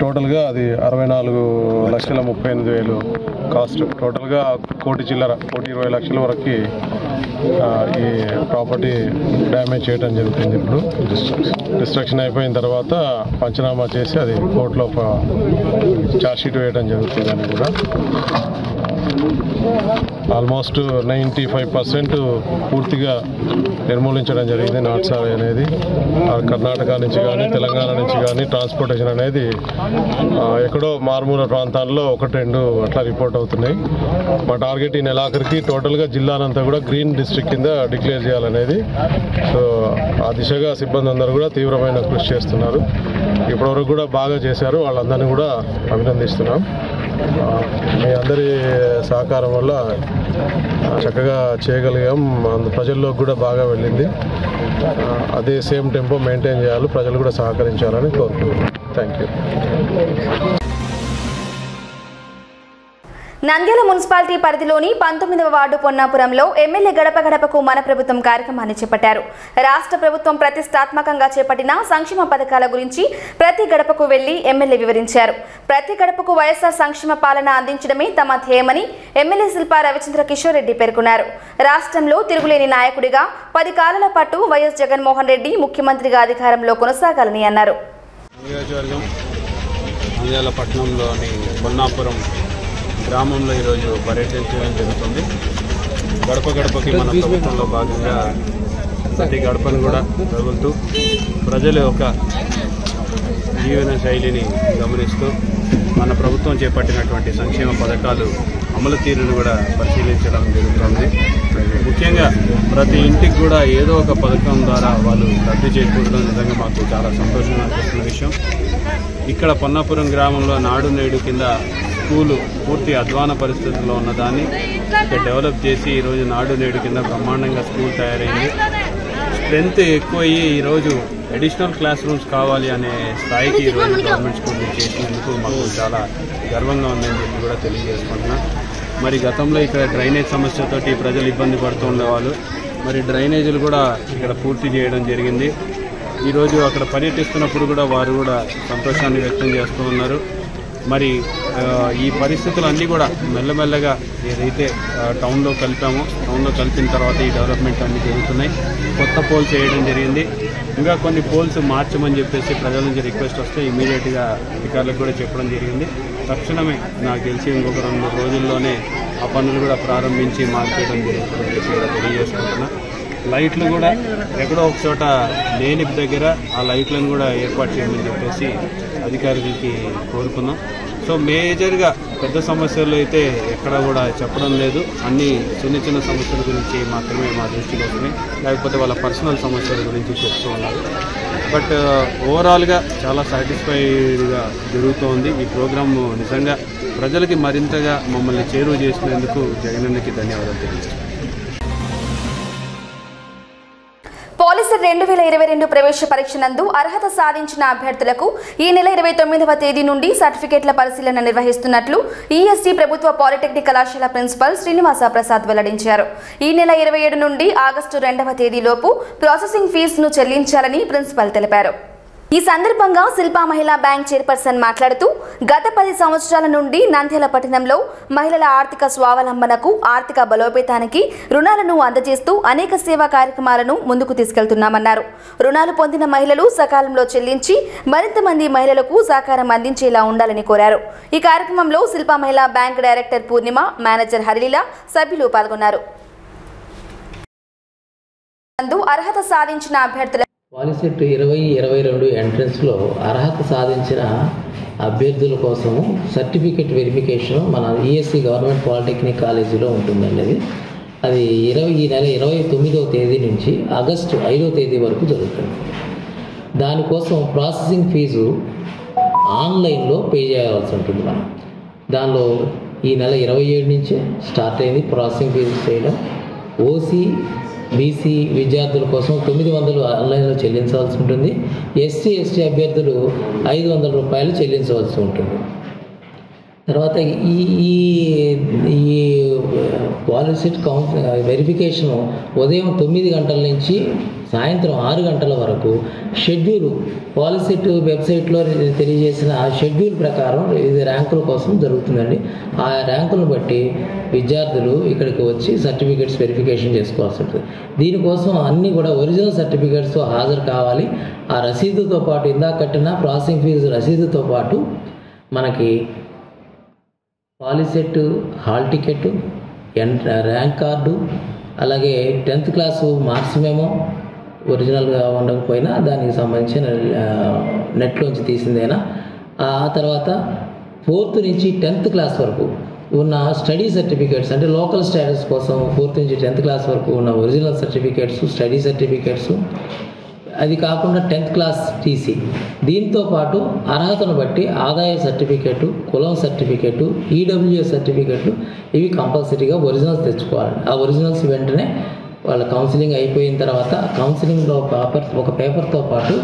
టోటల్గా అది అరవై నాలుగు లక్షల ముప్పై ఎనిమిది వేలు కాస్ట్. టోటల్గా కోటి చిల్లర కోటి ఇరవై లక్షల వరకు ఈ ప్రాపర్టీ డ్యామేజ్ చేయడం జరుగుతుంది ఇప్పుడు. డిస్ట్రక్షన్ అయిపోయిన తర్వాత పంచనామా చేసి అది కోర్టులో ఛార్జ్షీట్ వేయడం జరుగుతుంది అని కూడా. ఆల్మోస్ట్ నైంటీ ఫైవ్ పర్సెంట్ పూర్తిగా నిర్మూలించడం జరిగింది నాట్సారి అనేది. కర్ణాటక నుంచి కానీ తెలంగాణ నుంచి కానీ ట్రాన్స్పోర్టేషన్ అనేది ఎక్కడో మారుమూల ప్రాంతాల్లో ఒకటి రెండు అట్లా రిపోర్ట్ అవుతున్నాయి. మా టార్గెట్ ఈ నెలాఖరికి టోటల్గా జిల్లానంతా కూడా గ్రీన్ డిస్ట్రిక్ట్ కింద డిక్లేర్ చేయాలనేది. సో ఆ దిశగా సిబ్బంది అందరూ కూడా తీవ్రమైన కృషి చేస్తున్నారు. ఇప్పటివరకు కూడా బాగా చేశారు. వాళ్ళందరినీ కూడా అభినందిస్తున్నాం. మీ అందరి సహకారం వల్ల చక్కగా చేయగలిగాం. అందు ప్రజల్లో కూడా బాగా వెళ్ళింది. అదే సేమ్ టెంపో మెయింటైన్ చేయాలి. ప్రజలు కూడా సహకరించాలని కోరుకుంటున్నాను థ్యాంక్ యూ
నంద్యాల మున్సిపాలిటీ పరిధిలోని పంతొమ్మిదవ వార్డు పొన్నాపురంలో ఎమ్మెల్యే గడప గడపకు మన ప్రభుత్వం కార్యక్రమాన్ని చేపట్టారు. రాష్ట్ర ప్రభుత్వం ప్రతిష్టాత్మకంగా చేపట్టిన సంక్షేమ పథకాల గురించి ప్రతి గడపకు వెళ్ళి ఎమ్మెల్యే వివరించారు. ప్రతి గడపకు వైఎస్ఆర్ సంక్షేమ పాలన అందించడమే తమ ధ్యేయమని ఎమ్మెల్యే శిల్పా రవిచంద్ర కిషోర్ రెడ్డి పేర్కొన్నారు. రాష్ట్రంలో తిరుగులేని నాయకుడిగా పది కాలాల పాటు వైఎస్ జగన్మోహన్ రెడ్డి ముఖ్యమంత్రిగా అధికారంలో కొనసాగాలని అన్నారు.
నియోజకవర్గం నంద్యాల పట్టణంలోని కొన్నాపురం గ్రామంలో ఈరోజు పర్యటించడం జరుగుతుంది. గడప గడపకి మన ప్రభుత్వంలో భాగంగా ప్రతి గడపను కూడా తగులుతూ ప్రజల యొక్క జీవన శైలిని గమనిస్తూ మన ప్రభుత్వం చేపట్టినటువంటి సంక్షేమ పథకాలు అమలు తీరును కూడా పరిశీలించడం జరుగుతుంది. ముఖ్యంగా ప్రతి ఇంటికి కూడా ఏదో ఒక పథకం ద్వారా వాళ్ళు లబ్ధి చేకూరడం నిజంగా మాకు చాలా సంతోషంగా అనిపిస్తున్న విషయం. ఇక్కడ పొన్నాపురం గ్రామంలో నాడు నేడు కింద స్కూలు పూర్తి అధ్వాన పరిస్థితుల్లో ఉన్నదాన్ని డెవలప్ చేసి ఈరోజు నాడు నేడు కింద బ్రహ్మాండంగా స్కూల్ తయారైంది. స్ట్రెంత్ ఎక్కువయ్యి ఈరోజు అడిషనల్ క్లాస్ రూమ్స్ కావాలి అనే స్థాయికి ఈరోజు గవర్నమెంట్ స్కూల్ చేసినందుకు మాకు చాలా గర్వంగా ఉందని చెప్పి కూడా తెలియజేసుకుంటున్నా. మరి గతంలో ఇక్కడ డ్రైనేజ్ సమస్యతోటి ప్రజలు ఇబ్బంది పడుతూ ఉండేవాళ్ళు. మరి డ్రైనేజీలు కూడా ఇక్కడ పూర్తి చేయడం జరిగింది. ఈరోజు అక్కడ పర్యటిస్తున్నప్పుడు కూడా వారు కూడా సంతోషాన్ని వ్యక్తం చేస్తూ ఉన్నారు. మరి ఈ పరిస్థితులు అన్నీ కూడా మెల్లమెల్లగా ఏదైతే టౌన్లో కలిపామో టౌన్లో కలిపిన తర్వాత ఈ డెవలప్మెంట్ అన్నీ జరుగుతున్నాయి. కొత్త పోల్స్ వేయడం జరిగింది. ఇంకా కొన్ని పోల్స్ మార్చమని చెప్పేసి ప్రజల నుంచి రిక్వెస్ట్ వస్తే ఇమీడియట్గా అధికారులకు కూడా చెప్పడం జరిగింది. తక్షణమే నాకు తెలిసి ఇంకొక రెండు రోజుల్లోనే ఆ పనులు కూడా ప్రారంభించి మార్చేయడం జరుగుతుందని చెప్పి కూడా తెలియజేసుకుంటున్నాను లైట్లు కూడా ఎక్కడో ఒక చోట లేని దగ్గర ఆ లైట్లను కూడా ఏర్పాటు చేయమని చెప్పేసి అధికారులకి కోరుకున్నాం. సో మేజర్గా పెద్ద సమస్యలు అయితే ఎక్కడ కూడా చెప్పడం లేదు. అన్ని చిన్న చిన్న సమస్యల గురించి మాత్రమే మా దృష్టికి వస్తున్నాయి లేకపోతే వాళ్ళ పర్సనల్ సమస్యల గురించి చెప్తూ ఉన్నారు. బట్ uh, ఓవరాల్గా చాలా సాటిస్ఫైడ్గా జరుగుతోంది. ఈ ప్రోగ్రామ్ నిజంగా ప్రజలకి మరింతగా మమ్మల్ని చేరువ చేసినందుకు జగనన్నకి ధన్యవాదాలు తెలియజేస్తాను
పాలిసర్ రెండు వేల ఇరవై రెండు ప్రవేశ పరీక్ష నందు అర్హత సాధించిన అభ్యర్థులకు ఈ నెల ఇరవై తొమ్మిదవ తేదీ నుండి సర్టిఫికేట్ల పరిశీలన నిర్వహిస్తున్నట్లు ఈఎస్టీ ప్రభుత్వ పాలిటెక్నిక్ కళాశాల ప్రిన్సిపల్ శ్రీనివాస ప్రసాద్ వెల్లడించారు. ఈ నెల ఇరవై ఏడు నుండి ఆగస్టు రెండవ తేదీలోపు ప్రాసెసింగ్ ఫీజును చెల్లించాలని ప్రిన్సిపల్ తెలిపారు. ఈ సందర్భంగా శిల్పా మహిళా బ్యాంక్ చైర్పర్సన్ మాట్లాడుతూ గత పది సంవత్సరాల నుండి నంద్యాల పట్టణంలో మహిళల ఆర్థిక స్వావలంబనకు ఆర్థిక బలోపేతానికి రుణాలను అందజేస్తూ అనేక సేవా కార్యక్రమాలను ముందుకు తీసుకెళ్తున్నామన్నారు. రుణాలు పొందిన మహిళలు సకాలంలో చెల్లించి మరింత మంది మహిళలకు సహకారం అందించేలా ఉండాలని కోరారు. ఈ కార్యక్రమంలో Shilpa Mahila bank director Purnima manager Harileela సభ్యులు పాల్గొన్నారు. అర్హత సాధించిన అభ్యర్థుల
పాలిసెట్ ఇరవై ఇరవై రెండు ఎంట్రన్స్లో అర్హత సాధించిన అభ్యర్థుల కోసము సర్టిఫికెట్ వెరిఫికేషన్ మన ఈఎస్సి గవర్నమెంట్ పాలిటెక్నిక్ కాలేజీలో ఉంటుందండి అది. అది ఇరవై ఈ నెల ఇరవై తొమ్మిదవ తేదీ నుంచి ఆగస్టు ఐదవ తేదీ వరకు జరుగుతుంది. దానికోసం ప్రాసెసింగ్ ఫీజు ఆన్లైన్లో పే చేయాల్సి ఉంటుంది మనం. దానిలో ఈ నెల ఇరవై ఏడు నుంచే స్టార్ట్ అయింది ప్రాసెసింగ్ ఫీజు చేయడం. ఓసీ బీసీ విద్యార్థుల కోసం తొమ్మిది వందలు ఆన్లైన్లో చెల్లించాల్సి ఉంటుంది. ఎస్సీ ఎస్టీ అభ్యర్థులు ఐదు వందల రూపాయలు చెల్లించవలసి ఉంటుంది. తర్వాత ఈ ఈ ఈ పాలసీట్ కౌన్స్ వెరిఫికేషన్ ఉదయం తొమ్మిది గంటల నుంచి సాయంత్రం ఆరు గంటల వరకు షెడ్యూల్ పాలసీట్ వెబ్సైట్లో తెలియజేసిన ఆ షెడ్యూల్ ప్రకారం ఇది ర్యాంకుల కోసం జరుగుతుందండి. ఆ ర్యాంకులను బట్టి విద్యార్థులు ఇక్కడికి వచ్చి సర్టిఫికేట్స్ వెరిఫికేషన్ చేసుకోవాల్సి ఉంటుంది. దీనికోసం అన్నీ కూడా ఒరిజినల్ సర్టిఫికేట్స్ హాజరు కావాలి. ఆ రసీదుతో పాటు ఇందాక కట్టిన ప్రాసెసింగ్ ఫీజు రసీదుతో పాటు మనకి POLYCET hall ticket and rank card అలాగే టెన్త్ క్లాసు మార్క్స్ మేమో ఒరిజినల్గా ఉండకపోయినా దానికి సంబంధించిన నెట్లోంచి తీసిందైనా? ఆ తర్వాత ఫోర్త్ నుంచి టెన్త్ క్లాస్ వరకు ఉన్న స్టడీ సర్టిఫికేట్స్ అంటే లోకల్ స్టేటస్ కోసం ఫోర్త్ నుంచి టెన్త్ క్లాస్ వరకు ఉన్న ఒరిజినల్ సర్టిఫికేట్స్ స్టడీ సర్టిఫికేట్స్ అది కాకుండా టెన్త్ క్లాస్ టీసీ. దీంతో పాటు అర్హతను బట్టి ఆదాయ సర్టిఫికేటు కులం సర్టిఫికేటు ఈడబ్ల్యూఏ సర్టిఫికేట్ ఇవి కంపల్సరీగా ఒరిజినల్స్ తెచ్చుకోవాలి. ఆ ఒరిజినల్స్ వెంటనే వాళ్ళ కౌన్సిలింగ్ అయిపోయిన తర్వాత కౌన్సిలింగ్లో పేపర్ ఒక పేపర్తో పాటు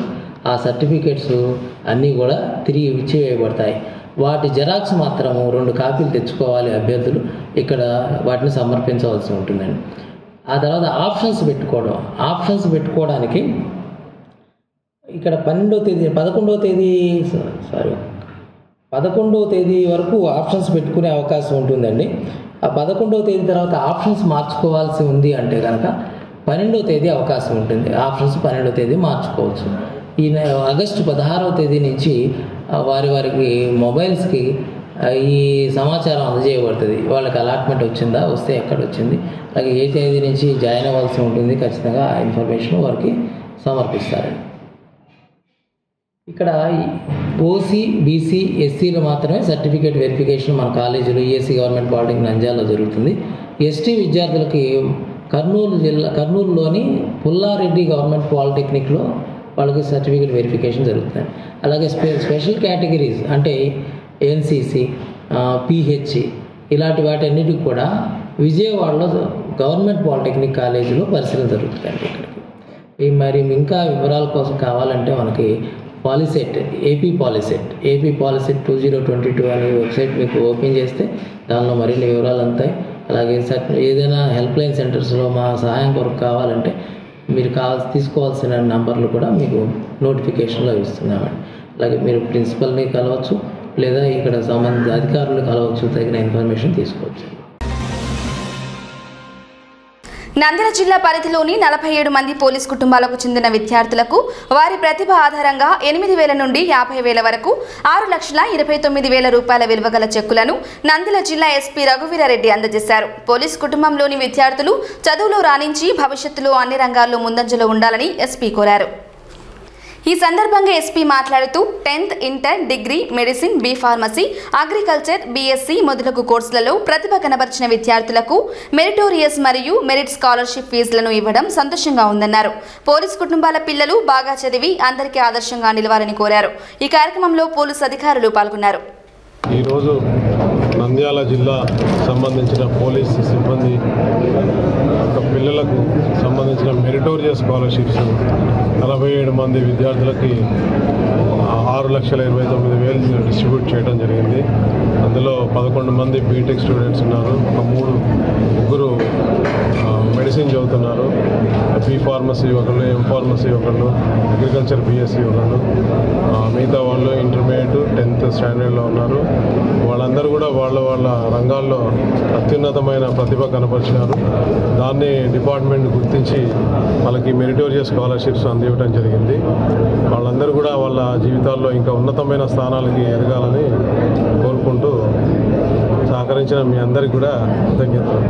ఆ సర్టిఫికేట్స్ అన్నీ కూడా తిరిగి ఇచ్చివేయబడతాయి వాటి జెరాక్స్ మాత్రము రెండు కాపీలు తెచ్చుకోవాలి అభ్యర్థులు. ఇక్కడ వాటిని సమర్పించవలసి ఉంటుందండి. ఆ తర్వాత ఆప్షన్స్ పెట్టుకోవడం. ఆప్షన్స్ పెట్టుకోవడానికి ఇక్కడ పన్నెండో తేదీ పదకొండవ తేదీ సారీ పదకొండవ తేదీ వరకు ఆప్షన్స్ పెట్టుకునే అవకాశం ఉంటుందండి. ఆ పదకొండవ తేదీ తర్వాత ఆప్షన్స్ మార్చుకోవాల్సి ఉంది అంటే కనుక పన్నెండవ తేదీ అవకాశం ఉంటుంది. ఆప్షన్స్ పన్నెండవ తేదీ మార్చుకోవచ్చు. ఈ నె- ఆగస్టు పదహారవ తేదీ నుంచి వారి వారికి మొబైల్స్కి ఈ సమాచారం అందజేయబడుతుంది. వాళ్ళకి అలాట్మెంట్ వచ్చిందా? వస్తే ఎక్కడ వచ్చింది? అలాగే ఏ తేదీ నుంచి జాయిన్ అవ్వాల్సి ఉంటుంది? ఖచ్చితంగా ఆ ఇన్ఫర్మేషన్ వారికి సమర్పిస్తారండి. ఇక్కడ ఓసీ బీసీ ఎస్సీలు మాత్రమే సర్టిఫికేట్ వెరిఫికేషన్ మన కాలేజీలో ఈఎస్సీ గవర్నమెంట్ పాలిటెక్నిక్ నంజాలో జరుగుతుంది. ఎస్టీ విద్యార్థులకి కర్నూలు జిల్లా కర్నూలులోని పుల్లారెడ్డి గవర్నమెంట్ పాలిటెక్నిక్లో వాళ్ళకి సర్టిఫికేట్ వెరిఫికేషన్ జరుగుతుంది. అలాగే స్పె స్పెషల్ కేటగిరీస్ అంటే ఎన్సీసీ పిహెచ్సి ఇలాంటి వాటన్నిటికి కూడా విజయవాడలో గవర్నమెంట్ పాలిటెక్నిక్ కాలేజీలో పరిశీలన జరుగుతుందండి ఇక్కడికి. ఈ మరి ఇంకా వివరాల కోసం కావాలంటే మనకి POLYCET AP POLYCET AP POLYCET two zero twenty two అనే వెబ్సైట్ మీకు ఓపెన్ చేస్తే దానిలో మరిన్ని వివరాలు అంతాయి. అలాగే ఏదైనా హెల్ప్ లైన్ సెంటర్స్లో మా సహాయం కొరకు కావాలంటే మీరు కావాల్సి తీసుకోవాల్సిన నంబర్లు కూడా మీకు నోటిఫికేషన్లో ఇస్తున్నామండి. అలాగే మీరు ప్రిన్సిపల్ని కలవచ్చు లేదా ఇక్కడ సంబంధిత అధికారులు కలవచ్చు తగిన ఇన్ఫర్మేషన్ తీసుకోవచ్చు.
నంద్యాల జిల్లా పరిధిలోని నలభై ఏడు మంది పోలీస్ కుటుంబాలకు చెందిన విద్యార్థులకు వారి ప్రతిభ ఆధారంగా ఎనిమిది వేల నుండి యాభై వేల వరకు ఆరు లక్షల ఇరవై తొమ్మిది వేల రూపాయల విలువగల చెక్కులను నంద్యాల జిల్లా ఎస్పీ రఘువీరారెడ్డి అందజేశారు. పోలీస్ కుటుంబంలోని విద్యార్థులు చదువులో రాణించి భవిష్యత్తులో అన్ని రంగాల్లో ముందంజలో ఉండాలని ఎస్పీ కోరారు. ఈ సందర్భంగా ఎస్పీ మాట్లాడుతూ tenth inter degree medicine B pharmacy agriculture BSc మొదలగు కోర్సులలో ప్రతిభ కనబర్చిన విద్యార్థులకు మెరిటోరియస్ మరియు మెరిట్ స్కాలర్షిప్ ఫీజులను ఇవ్వడం సంతోషంగా ఉందన్నారు. పోలీస్ కుటుంబాల పిల్లలు బాగా చదివి అందరికీ ఆదర్శంగా నిలవాలని కోరారు. ఈ కార్యక్రమంలో పోలీసు అధికారులు పాల్గొన్నారు.
ఈరోజు నంద్యాల జిల్లా సంబంధించిన పోలీసు సిబ్బంది యొక్క పిల్లలకు సంబంధించిన మెరిటోరియస్ స్కాలర్షిప్స్ నలభై ఏడు మంది విద్యార్థులకి ఆరు లక్షల ఇరవై తొమ్మిది వేలు డిస్ట్రిబ్యూట్ చేయడం జరిగింది. అందులో పదకొండు మంది బీటెక్ స్టూడెంట్స్ ఉన్నారు. ఒక మూడు ముగ్గురు మెడిసిన్ చదువుతున్నారు. బీ ఫార్మసీ ఒకళ్ళు ఎం ఫార్మసీ ఒకళ్ళు అగ్రికల్చర్ బీఎస్సీ ఒకళ్ళు. మిగతా వాళ్ళు ఇంటర్మీడియట్ టెన్త్ స్టాండర్డ్లో ఉన్నారు. వాళ్ళందరూ కూడా వాళ్ళ వాళ్ళ రంగాల్లో అత్యున్నతమైన ప్రతిభ కనపరిచినారు. దాన్ని డిపార్ట్మెంట్ గుర్తించి వాళ్ళకి మెరిటోరియస్ స్కాలర్షిప్స్ అందివ్వడం జరిగింది. వాళ్ళందరూ కూడా వాళ్ళ జీవితాల్లో ఇంకా ఉన్నతమైన స్థానాలకి ఎదగాలని కోరుకుంటూ సహకరించిన మీ అందరికి కూడా కృతజ్ఞతలు.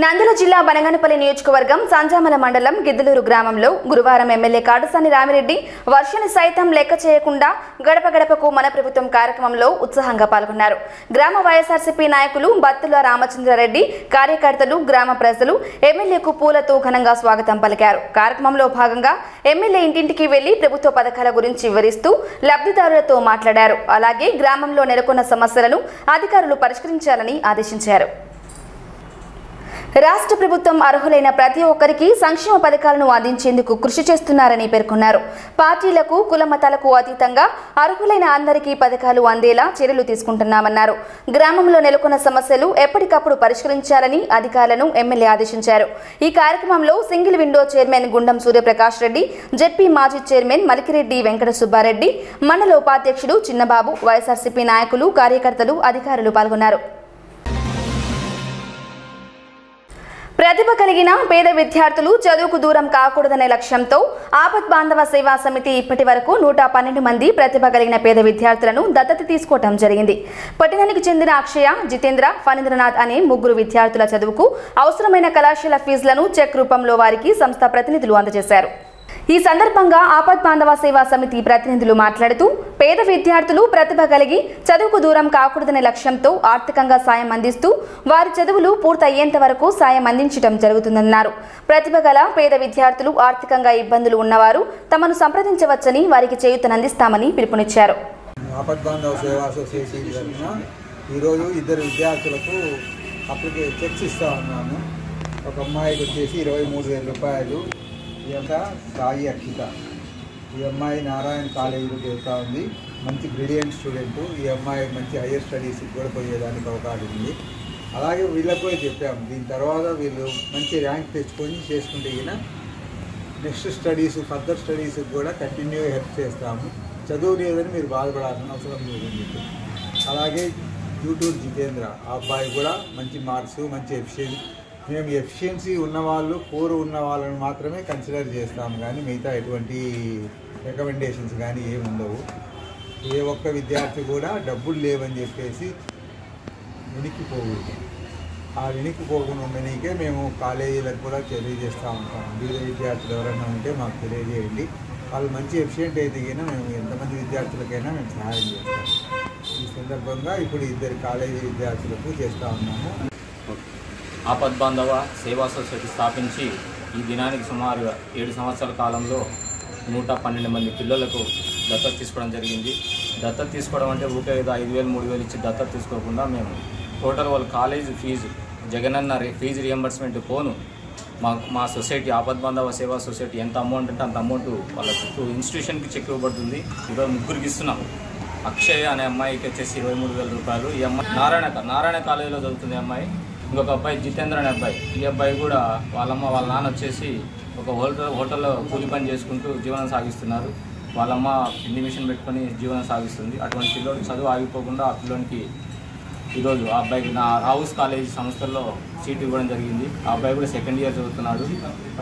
నంద్యాల జిల్లా బనగనపల్లి నియోజకవర్గం సంజామల మండలం గిద్దలూరు గ్రామంలో గురువారం ఎమ్మెల్యే కాడసాని రామిరెడ్డి వర్షాన్ని సైతం లెక్క చేయకుండా గడప గడపకు మన ప్రభుత్వం కార్యక్రమంలో ఉత్సాహంగా పాల్గొన్నారు. గ్రామ వైఎస్ఆర్సీపీ నాయకులు బత్తుల రామచంద్రారెడ్డి కార్యకర్తలు గ్రామ ప్రజలు ఎమ్మెల్యేకు పూలతో ఘనంగా స్వాగతం పలికారు. కార్యక్రమంలో భాగంగా ఎమ్మెల్యే ఇంటింటికి వెళ్ళి ప్రభుత్వ పథకాల గురించి వివరిస్తూ లబ్ధిదారులతో మాట్లాడారు. అలాగే గ్రామంలో నెలకొన్న సమస్యలను అధికారులు పరిష్కరించాలని ఆదేశించారు. రాష్ట్ర ప్రభుత్వం అర్హులైన ప్రతి ఒక్కరికి సంక్షేమ పథకాలను అందించేందుకు కృషి చేస్తున్నారని పేర్కొన్నారు. పార్టీలకు కుల మతాలకు అతీతంగా అర్హులైన అందరికీ పథకాలు అందేలా చర్యలు తీసుకుంటున్నామన్నారు. గ్రామంలో నెలకొన్న సమస్యలు ఎప్పటికప్పుడు పరిష్కరించాలని అధికారులను ఎమ్మెల్యే ఆదేశించారు. ఈ కార్యక్రమంలో single window chairman Gundam Suryaprakash Reddy ZP మాజీ చైర్మన్ మలికిరెడ్డి వెంకట సుబ్బారెడ్డి మండల ఉపాధ్యక్షుడు చిన్నబాబు వైఎస్ఆర్సీపీ నాయకులు కార్యకర్తలు అధికారులు పాల్గొన్నారు. ప్రతిభ కలిగిన పేద విద్యార్థులు చదువుకు దూరం కాకూడదనే లక్ష్యంతో ఆపద్ బాంధవ సేవా సమితి ఇప్పటి వరకు నూట పన్నెండు మంది ప్రతిభ కలిగిన పేద విద్యార్థులను దత్తత తీసుకోవటం జరిగింది. పట్టణానికి చెందిన అక్షయ జితేంద్ర ఫణీంద్రనాథ్ అనే ముగ్గురు విద్యార్థుల చదువుకు అవసరమైన కళాశాల ఫీజులను చెక్ రూపంలో వారికి సంస్థ ప్రతినిధులు అందజేశారు. ఈ సందర్భంగా ఆపద్ బాంధవ సేవా సమితి ప్రతినిధులు మాట్లాడుతూ పేద విద్యార్థులు ప్రతిభ కలిగి చదువుకు దూరం కాకూడదనే లక్ష్యంతో ఆర్థికంగా సాయం అందిస్తూ వారి చదువులు పూర్తయ్యేంత వరకు సాయం అందించడం జరుగుతుందన్నారు. ప్రతిభ గల పేద విద్యార్థులు ఆర్థికంగా ఇబ్బందులు ఉన్నవారు తమను సంప్రదించవచ్చని వారికి చేయూతనందిస్తామని పిలుపునిచ్చారు.
ఈరోజు ఇద్దరు విద్యార్థులకు అప్లికే చెక్స్ ఇస్తా ఉన్నాము ఒక అమ్మాయికి వచ్చేసి ఇరవై మూడు వేల రూపాయలు. ఈ యొక్క సాయి అక్షిత ఈ అమ్మాయి నారాయణ కాలేజీలో చేస్తూ ఉంది. మంచి బ్రిలియంట్ స్టూడెంట్ ఈ అమ్మాయి మంచి హయ్యర్ స్టడీస్కి కూడా పోయేదానికి అవకాశం ఉంది. అలాగే వీళ్ళకు కూడా చెప్పాము దీని తర్వాత వీళ్ళు మంచి ర్యాంక్ తెచ్చుకొని చేసుకుంటే ఈయన నెక్స్ట్ స్టడీస్ ఫర్దర్ స్టడీస్ కూడా కంటిన్యూ హెల్ప్ చేస్తాము. చదువు లేదని మీరు బాధపడాల్సిన అవసరం లేదని చెప్పి. అలాగే యూట్యూబ్ జితేంద్ర. ఆ అబ్బాయి కూడా మంచి మార్క్స్ మంచి ఎఫిషియన్సీ మేము ఎఫిషియన్సీ ఉన్నవాళ్ళు పూర్ ఉన్న వాళ్ళని మాత్రమే కన్సిడర్ చేస్తాము కానీ మిగతా ఎటువంటి రికమెండేషన్స్ కానీ ఏమి ఉండవు. ఏ ఒక్క విద్యార్థి కూడా డబ్బులు లేవని చెప్పేసి వెనక్కిపోకూడదు ఆ వినికిపోకుండా పోకుండా మేము కాలేజీలకు కూడా తెలియజేస్తూ ఉంటాం. వివిధ విద్యార్థులు ఎవరైనా ఉంటే మాకు తెలియజేయండి. వాళ్ళు మంచి ఎఫిషియెంట్ అయితే గినా మేము ఎంతమంది విద్యార్థులకైనా మేము సహాయం చేస్తాం. ఈ సందర్భంగా ఇప్పుడు ఇద్దరు కాలేజీ విద్యార్థులకు చేస్తూ ఉన్నాము. ఓకే.
ఆపద్బాంధవ సేవా సొసైటీ స్థాపించి ఈ దినానికి సుమారు ఏడు సంవత్సరాల కాలంలో నూట పన్నెండు మంది పిల్లలకు దత్తత తీసుకోవడం జరిగింది. దత్తత తీసుకోవడం అంటే ఊకే ఏదో ఐదు వేలు మూడు వేలు ఇచ్చి దత్తత తీసుకోకుండా మేము టోటల్ వాళ్ళ కాలేజ్ ఫీజు జగనన్న రే- ఫీజు రియంబర్స్మెంట్ పోను. మా మా సొసైటీ ఆపద్బంధవ సేవా సొసైటీ ఎంత అమౌంట్ అంటే అంత అమౌంట్ వాళ్ళ చుట్టూ ఇన్స్టిట్యూషన్కి చెక్ ఇవ్వబడుతుంది. ఇరవై ముగ్గురికి ఇస్తున్నాం. అక్షయ్ అనే అమ్మాయికి వచ్చేసి ఇరవై మూడు వేల రూపాయలు. ఈ అమ్మాయి నారాయణ నారాయణ కాలేజీలో చదువుతుంది అమ్మాయి. ఇంకొక అబ్బాయి జితేంద్ర అనే అబ్బాయి. ఈ అబ్బాయి కూడా వాళ్ళమ్మ వాళ్ళ నాన్న వచ్చేసి ఒక హోటల్ హోటల్లో కూలి పని చేసుకుంటూ జీవనం సాగిస్తున్నారు. వాళ్ళమ్మ పిండి మిషన్ పెట్టుకొని జీవనం సాగిస్తుంది. అటువంటి పిల్లోడికి చదువు ఆగిపోకుండా ఆ పిల్లోనికి ఈరోజు ఆ అబ్బాయికి నా రావుస్ కాలేజ్ సంస్థల్లో సీట్ ఇవ్వడం జరిగింది. ఆ అబ్బాయి కూడా సెకండ్ ఇయర్ చదువుతున్నాడు.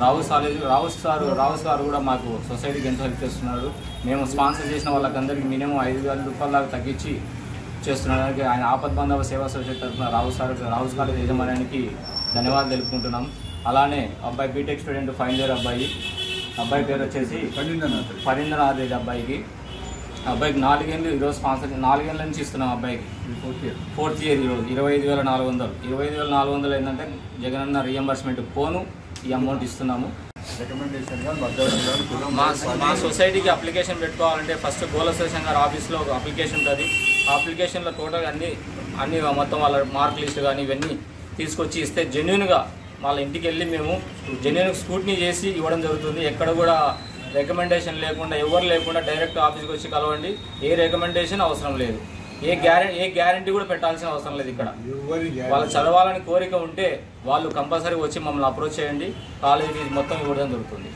రావుస్ కాలేజ్ రావుస్ సార్ రావుస్ గారు కూడా మాకు సొసైటీకి ఎంతో హెల్ప్ చేస్తున్నాడు మేము స్పాన్సర్ చేసిన వాళ్ళకందరికీ మినిమం ఐదు వేల రూపాయల దాకా తగ్గించి చేస్తున్నాడానికి ఆయన ఆపద్ బాంధవ సేవా సొసైటీ తరఫున రావు సార్ రావుస్ కాలేజ్ యజమానికి ధన్యవాదాలు తెలుపుకుంటున్నాం. అలానే అబ్బాయి బీటెక్ స్టూడెంట్ ఫైనల్ ఇయర్ అబ్బాయి. అబ్బాయి పేరు వచ్చేసి ఫరీంద్రనాథ్ రెడ్డి అబ్బాయికి. అబ్బాయికి నాలుగేళ్ళు ఈరోజు స్పాన్సర్ నాలుగేళ్ళ నుంచి ఇస్తున్నాం అబ్బాయికి. ఫోర్త్ ఇయర్ ఫోర్త్ ఇయర్ ఈరోజు ఇరవై ఐదు వేల నాలుగు వందలు. ఇరవై ఐదు వేల నాలుగు వందలు ఏంటంటే జగనన్న రియంబర్స్మెంట్ పోను ఈ అమౌంట్ ఇస్తున్నాము. మా మా సొసైటీకి అప్లికేషన్ పెట్టుకోవాలంటే ఫస్ట్ గోల అసోసియేషన్ గారి ఆఫీస్లో ఒక అప్లికేషన్ ఉంటుంది. అప్లికేషన్లో టోటల్ అన్ని అన్ని మొత్తం వాళ్ళ మార్క్ లిస్ట్ కానీ ఇవన్నీ తీసుకొచ్చి ఇస్తే జెన్యున్గా వాళ్ళ ఇంటికి వెళ్ళి మేము జెన్యున్ స్కూట్నీ చేసి ఇవ్వడం జరుగుతుంది. ఎక్కడ కూడా రికమెండేషన్ లేకుండా ఎవరు లేకుండా డైరెక్ట్ ఆఫీస్కి వచ్చి కలవండి. ఏ రికమెండేషన్ అవసరం లేదు. ఏ గ్యారెంటీ ఏ గ్యారంటీ కూడా పెట్టాల్సిన అవసరం లేదు ఇక్కడ. వాళ్ళు చదవాలని కోరిక ఉంటే వాళ్ళు కంపల్సరీ వచ్చి మమ్మల్ని అప్రోచ్ చేయండి. కాలేజీ ఫీజు మొత్తం ఇవ్వడం జరుగుతుంది.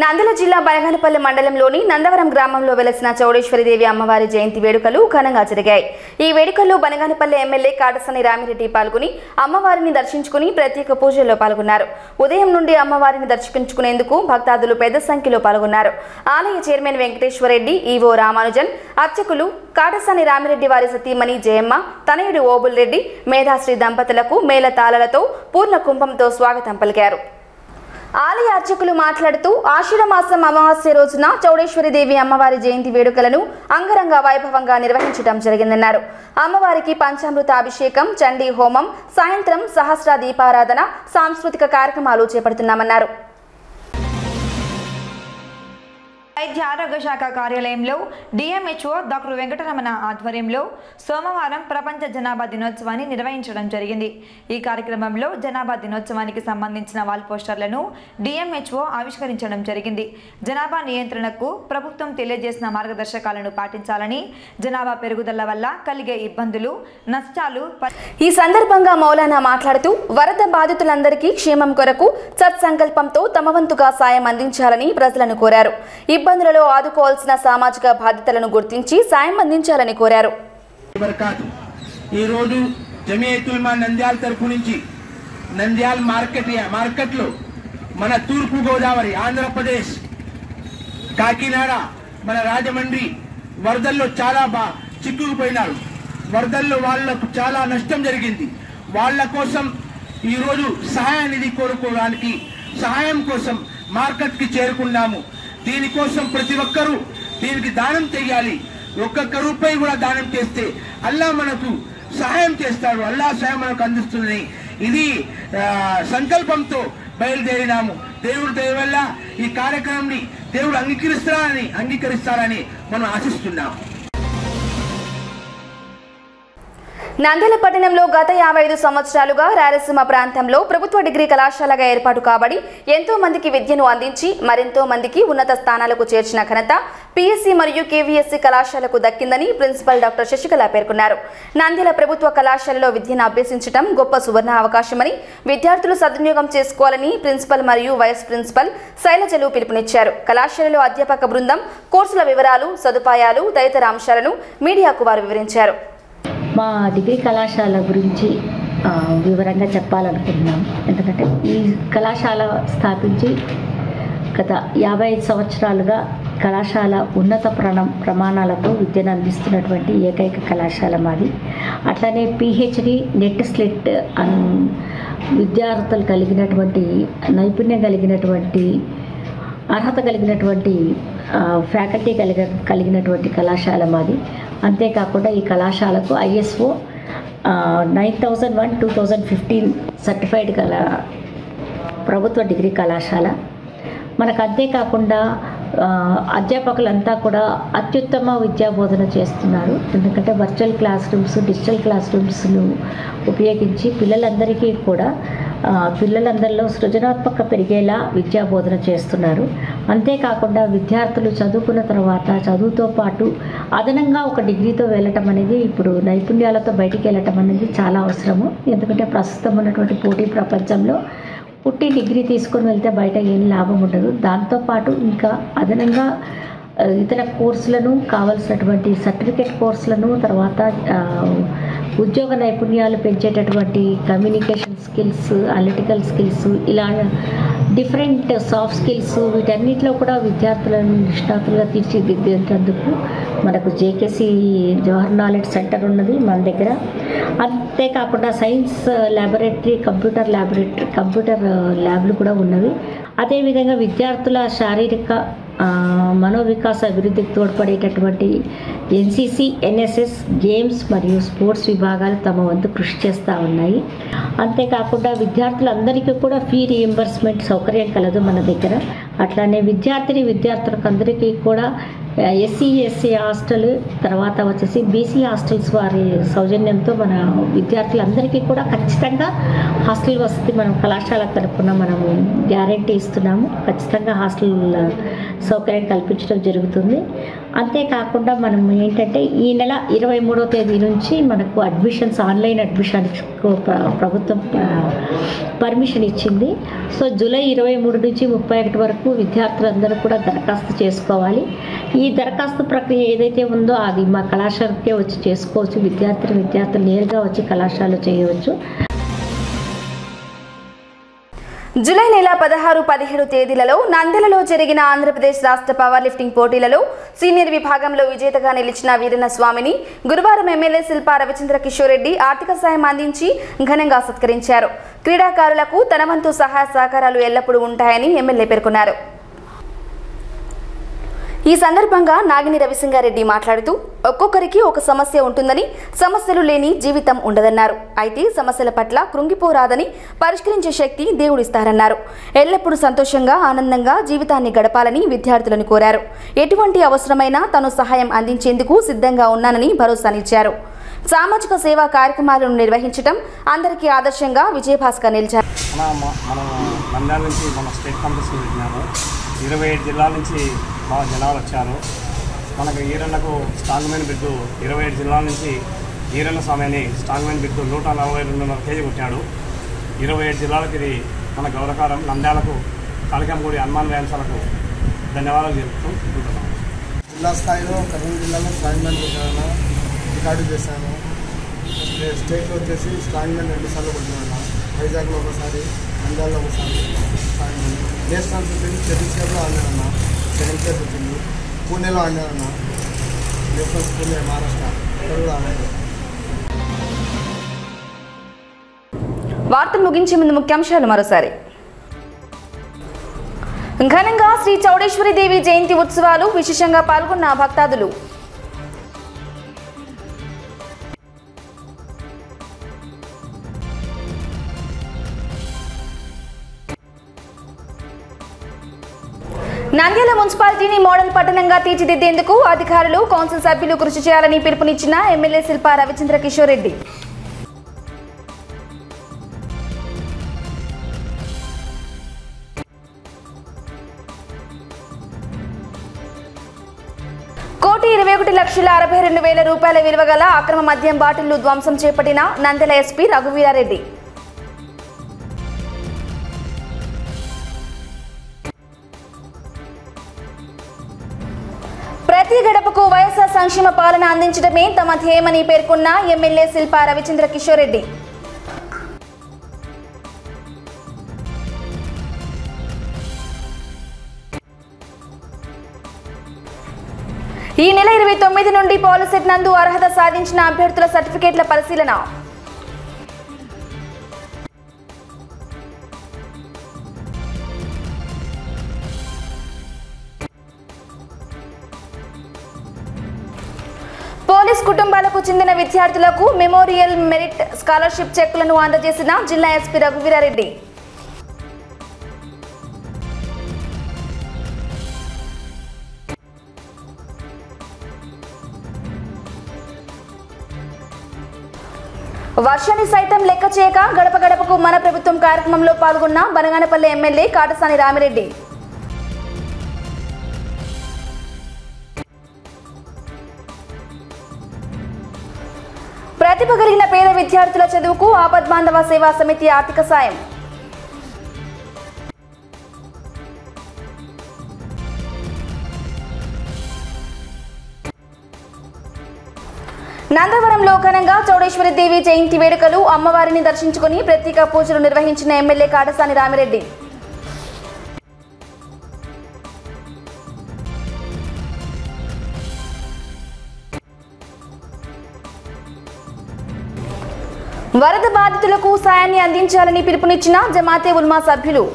నందల జిల్లా బనగానపల్లి మండలంలోని నందవరం గ్రామంలో వెలసిన చౌడేశ్వరిదేవి అమ్మవారి జయంతి వేడుకలు ఘనంగా జరిగాయి. ఈ వేడుకల్లో బనగానపల్లి ఎమ్మెల్యే కాటసాని రామిరెడ్డి పాల్గొని అమ్మవారిని దర్శించుకుని ప్రత్యేక పూజల్లో పాల్గొన్నారు. ఉదయం నుండి అమ్మవారిని దర్శించుకునేందుకు భక్తాదులు పెద్ద సంఖ్యలో పాల్గొన్నారు. ఆలయ చైర్మన్ వెంకటేశ్వరరెడ్డి ఈవో రామానుజన్ అర్చకులు కాటసాని రామిరెడ్డి వారి సతీమణి జయమ్మ తనయుడు ఓబుల్ రెడ్డి మేధాశ్రీ దంపతులకు మేళతాళలతో పూర్ణ కుంభంతో స్వాగతం పలికారు. ఆలయ అర్చకులు మాట్లాడుతూ ఆషాఢమాసం అమావాస్య రోజున చౌడేశ్వరిదేవి అమ్మవారి జయంతి వేడుకలను అంగరంగ వైభవంగా నిర్వహించడం జరిగిందన్నారు. అమ్మవారికి పంచామృత అభిషేకం చండీ హోమం సాయంత్రం సహస్ర దీపారాధన సాంస్కృతిక కార్యక్రమాలు చేపడుతున్నామన్నారు.
వైద్య ఆరోగ్య శాఖ కార్యాలయంలో డిఎంహెచ్ఓ డాక్టర్ వెంకటరమణ ఆధ్వర్యంలో సోమవారం ప్రపంచ జనాభా దినోత్సవాన్ని నిర్వహించడం జరిగింది. ఈ కార్యక్రమంలో జనాభా దినోత్సవానికి సంబంధించిన వాల్ పోస్టర్లను డిఎంహెచ్ఓ ఆవిష్కరించడం జరిగింది. జనాభా నియంత్రణకు ప్రభుత్వం తెలియజేసిన మార్గదర్శకాలను పాటించాలని జనాభా పెరుగుదల వల్ల కలిగే ఇబ్బందులు నష్టాలు
ఈ సందర్భంగా మౌలానా మాట్లాడుతూ వరద బాధితులందరికీ క్షేమం కొరకు సత్సంకల్పంతో తమ వంతుగా సాయం అందించాలని ప్రజలను కోరారు. ఇబ్బందులలో ఆదుకోవాల్సిన సామాజిక బాధ్యతలను గుర్తించి సాయం అందించాలని కోరారు.
ఈరోజు జమియతుల్మా నంద్యాల తరపు నుంచి నంద్యాల మార్కెట్ మార్కెట్లో మన తూర్పు గోదావరి ఆంధ్రప్రదేశ్ కాకినాడ మన రాజమండ్రి వరదల్లో చాలా బా చిక్కుకుపోయినారు. వరదల్లో వాళ్ళకు చాలా నష్టం జరిగింది. వాళ్ళ కోసం ఈరోజు సహాయ నిధి కోరుకోవడానికి సహాయం కోసం మార్కెట్కి చేరుకున్నాము. దీనికోసం ప్రతి ఒక్కరూ దీనికి దానం చేయాలి. ఒక్కొక్క రూపాయి కూడా దానం చేస్తే అల్లా మనకు సహాయం చేస్తాడు. అల్లా సహాయం మనకు అందిస్తుంది ఇది సంకల్పంతో బయలుదేరినాము. దేవుడు దయ వల్ల ఈ కార్యక్రమాన్ని దేవుడు అంగీకరిస్తారని అంగీకరిస్తారని మనం ఆశిస్తున్నాం.
నంద్యాల పట్టణంలో గత యాభై ఐదు సంవత్సరాలుగా రాయలసీమ ప్రాంతంలో ప్రభుత్వ డిగ్రీ కళాశాలగా ఏర్పాటు కాబడి ఎంతో మందికి విద్యను అందించి మరెంతో మందికి ఉన్నత స్థానాలకు చేర్చిన ఘనత పిఎస్సి మరియు కేవీఎస్సీ కళాశాలకు దక్కిందని ప్రిన్సిపల్ డాక్టర్ శశికళ పేర్కొన్నారు. నంద్యాల ప్రభుత్వ కళాశాలలో విద్యను అభ్యసించడం గొప్ప సువర్ణ అవకాశమని విద్యార్థులు సద్వినియోగం చేసుకోవాలని ప్రిన్సిపల్ మరియు వైస్ ప్రిన్సిపల్ శైలజలు పిలుపునిచ్చారు. కళాశాలలో అధ్యాపక బృందం కోర్సుల వివరాలు సదుపాయాలు తదితర అంశాలను మీడియాకు వారు వివరించారు.
మా డిగ్రీ కళాశాల గురించి వివరంగా చెప్పాలనుకుంటున్నాం. ఎందుకంటే ఈ కళాశాల స్థాపించి గత యాభై ఐదు సంవత్సరాలుగా కళాశాల ఉన్నత ప్రణ ప్రమాణాలతో విద్యను అందిస్తున్నటువంటి ఏకైక కళాశాల మాది. అట్లనే పిహెచ్డి నెట్ స్లిట్ అన్ విద్యార్థులు కలిగినటువంటి నైపుణ్యం కలిగినటువంటి అర్హత కలిగినటువంటి ఫ్యాకల్టీ కలిగ కలిగినటువంటి కళాశాల మాది. అంతేకాకుండా ఈ కళాశాలకు ISO nine thousand one two thousand fifteen certified కళా ప్రభుత్వ డిగ్రీ కళాశాల. మనకు అంతేకాకుండా అధ్యాపకులంతా కూడా అత్యుత్తమ విద్యా బోధన చేస్తున్నారు. ఎందుకంటే virtual classrooms digital class రూమ్స్ను ఉపయోగించి పిల్లలందరికీ కూడా పిల్లలందరిలో సృజనాత్మక పెరిగేలా విద్యా బోధన చేస్తున్నారు. అంతేకాకుండా విద్యార్థులు చదువుకున్న తర్వాత చదువుతో పాటు అదనంగా ఒక డిగ్రీతో వెళ్ళటం అనేది ఇప్పుడు నైపుణ్యాలతో బయటికి వెళ్ళటం అనేది చాలా అవసరము. ఎందుకంటే ప్రస్తుతం ఉన్నటువంటి పోటీ ప్రపంచంలో పుట్టి డిగ్రీ తీసుకొని వెళ్తే బయట ఏం లాభం ఉండదు. దాంతోపాటు ఇంకా అదనంగా ఇతర కోర్సులను కావలసినటువంటి సర్టిఫికేట్ కోర్సులను తర్వాత ఉద్యోగ నైపుణ్యాలు పెంచేటటువంటి కమ్యూనికేషన్ స్కిల్స్ అలిటికల్ స్కిల్స్ ఇలా డిఫరెంట్ సాఫ్ట్ స్కిల్స్ వీటన్నిటిలో కూడా విద్యార్థులను నిష్ణాతులుగా తీర్చిదిద్దేటందుకు మనకు జేకేసి జవహర్ నాలెడ్జ్ సెంటర్ ఉన్నది మన దగ్గర. అంతేకాకుండా science laboratory computer laboratory computer ల్యాబ్లు కూడా ఉన్నవి. అదేవిధంగా విద్యార్థుల శారీరక మనోవికాస అభివృద్ధికి తోడ్పడేటటువంటి ఎన్సిసి ఎన్ఎస్ఎస్ గేమ్స్ మరియు స్పోర్ట్స్ విభాగాలు తమ వంతు కృషి చేస్తూ ఉన్నాయి. అంతేకాకుండా విద్యార్థులందరికీ కూడా ఫీ రియంబర్స్మెంట్ సౌకర్యం కలదు మన దగ్గర. అట్లానే విద్యార్థిని విద్యార్థులకు అందరికీ కూడా ఎస్సీ ఎస్సీ హాస్టల్ తర్వాత వచ్చేసి బీసీ హాస్టల్స్ వారి సౌజన్యంతో మన విద్యార్థులందరికీ కూడా ఖచ్చితంగా హాస్టల్ వసతి మనం కళాశాల తరపున మనం గ్యారంటీ ఇస్తున్నాము. ఖచ్చితంగా హాస్టల్ సౌకర్యం కల్పించడం జరుగుతుంది. అంతేకాకుండా మనం ఏంటంటే ఈ నెల ఇరవై మూడో తేదీ నుంచి మనకు అడ్మిషన్స్ ఆన్లైన్ అడ్మిషన్స్ ప్రభుత్వం పర్మిషన్ ఇచ్చింది. సో జూలై ఇరవై మూడు నుంచి ముప్పై ఒకటి వరకు విద్యార్థులందరూ కూడా దరఖాస్తు చేసుకోవాలి. ఈ దరఖాస్తు ప్రక్రియ ఏదైతే ఉందో అది మా కళాశాలకే వచ్చి చేసుకోవచ్చు. విద్యార్థులు విద్యార్థులు నేరుగా వచ్చి కళాశాలలో చేయవచ్చు.
జూలై నెల పదహారు పదిహేడు తేదీలలో నందెలలో జరిగిన ఆంధ్రప్రదేశ్ రాష్ట్ర పవర్ లిఫ్టింగ్ పోటీలలో సీనియర్ విభాగంలో విజేతగా నిలిచిన వీరన్న స్వామిని గురువారం ఎమ్మెల్యే శిల్పా రవిచంద్ర కిషోర్ రెడ్డి ఆర్థిక సాయం అందించి ఘనంగా సత్కరించారు. క్రీడాకారులకు తన వంతు సహాయ సహకారాలు ఎల్లప్పుడూ ఉంటాయని ఎమ్మెల్యే పేర్కొన్నారు. ఈ సందర్భంగా నాగిని రవిసింగారెడ్డి మాట్లాడుతూ ఒక్కొక్కరికి ఒక సమస్య ఉంటుందని సమస్యలు లేని జీవితం ఉండదన్నారు. అయితే సమస్యల పట్ల కృంగిపోరాదని పరిష్కరించే శక్తి దేవుడిస్తారన్నారు. ఎల్లప్పుడూ సంతోషంగా ఆనందంగా జీవితాన్ని గడపాలని విద్యార్థులను కోరారు. ఎటువంటి అవసరమైనా తను సహాయం అందించేందుకు సిద్ధంగా ఉన్నానని భరోసానిచ్చారు సామాజిక సేవా కార్యక్రమాలను నిర్వహించడం అందరికీ ఆదర్శంగా విజయభాస్కర్ నిలిచారు.
మనం నుంచి మన స్టేట్ ఇరవై ఏడు జిల్లాల నుంచి బాగా జనాలు వచ్చారు. మనకు ఈరన్నకు స్ట్రాంగ్మైన బిడ్డు ఇరవై ఏడు జిల్లాల నుంచి ఈరన్న స్వామి అని స్ట్రాంగ్మైన బిడ్డు నూట నలభై రెండున్నర కేజీ కొట్టాడు. ఇరవై ఏడు జిల్లాలకి ఇది మన గౌరవకారం. నంద్యాలకు కాళికంపూడి హనుమాన్ వ్యాన్సాలకు ధన్యవాదాలు చెప్తూ ఉంటున్నాం
జిల్లా స్థాయిలో కర్నూలు జిల్లాలో స్వామిమాన్ రికార్డు చేశాను. స్టేట్లో వచ్చేసి స్ట్రాంగ్ మ్యాన్ రెండు వైజాగ్లో ఒకసారి నంద్యాలలో ఒకసారి. నేషనల్స్ వచ్చేసి ఛత్తీస్గఢ్లో ఆడినానన్న సెకండ్ ప్లేస్ వచ్చింది పూణేలో ఆడినానన్న నేషనల్స్ పూణే మహారాష్ట్ర ఇక్కడ కూడా ఆడాను
వార్తలు ముగించే ముందు ముఖ్యాంశాలు మరోసారి. ఘనంగా శ్రీ చౌడేశ్వరి దేవి జయంతి ఉత్సవాలు విశేషంగా పాల్గొన్న భక్తాదులు. నంద్యాల మున్సిపాలిటీని మోడల్ పట్టణంగా తీర్చిదిద్దేందుకు అధికారులు కౌన్సిల్ సభ్యులు కృషి చేయాలని పిలుపునిచ్చిన ఎమ్మెల్యే శిల్ప రవిచంద్ర కిషోర్ రెడ్డి. కోటి ఇరవై ఒకటి లక్షల అరవై రెండు వేల రూపాయల విలువ గల అక్రమ మద్యం బాటిళ్ళు ధ్వంసం చేపట్టిన నందెల ఎస్పీ రఘువీరారెడ్డి. ప్రతి గడపకు వైఎస్ఆర్ సంక్షేమ పాలన అందించడమే తమ ధ్యేయమని పేర్కొన్న ఎమ్మెల్యే శిల్పా రవిచంద్ర కిషోర్ రెడ్డి. ఈ నెల ఇరవై తొమ్మిది నుండి పాలిసెట్ నందు అర్హత సాధించిన అభ్యర్థుల సర్టిఫికేట్ల పరిశీలన. విద్యార్థులకు మెమోరియల్ మెరిట్ స్కాలర్షిప్ చెక్కులను అందజేసిన జిల్లా ఎస్పీ రఘువీరారెడ్డి. వర్షాన్ని సైతం లెక్క చేయక గడప గడపకు మన ప్రభుత్వం కార్యక్రమంలో పాల్గొన్న బనగానపల్లి ఎమ్మెల్యే కాటసాని రామిరెడ్డి. విద్యార్థుల చదువుకు ఆపద్బాంధవ సేవా సమితి ఆర్థిక సాయం. నందవరంలో ఘనంగా చౌడేశ్వరి దేవి జయంతి వేడుకలు అమ్మవారిని దర్శించుకుని ప్రత్యేక పూజలు నిర్వహించిన ఎమ్మెల్యే కాడసాని రామిరెడ్డి. బాధితులకు సాయాన్ని అందించాలని పిలుపునిచ్చిన జమాతే ఉల్మా సభ్యులు.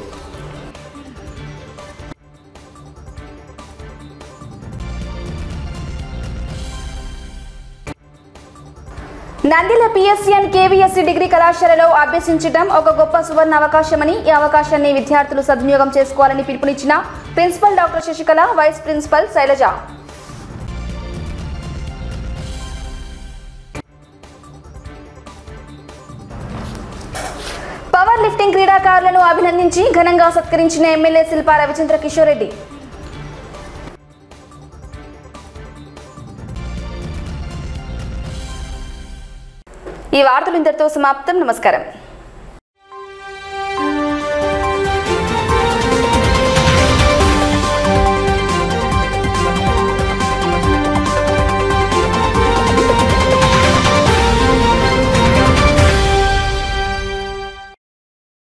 నందిల పిఎస్సిఎన్ కేవీఎస్సి డిగ్రీ కళాశాలలో అభ్యసించడం ఒక గొప్ప సువర్ణ అవకాశమని ఈ అవకాశాన్ని విద్యార్థులు సద్వినియోగం చేసుకోవాలని పిలుపునిచ్చిన principal doctor Sasikala vice principal Sailaja. అధికారులను అభినందించి ఘనంగా సత్కరించిన ఎమ్మెల్యే శిల్పా రవిచంద్ర కిషోర్ రెడ్డి. ఈ వార్తలు ఇంతటితో సమాప్తం. నమస్కారం.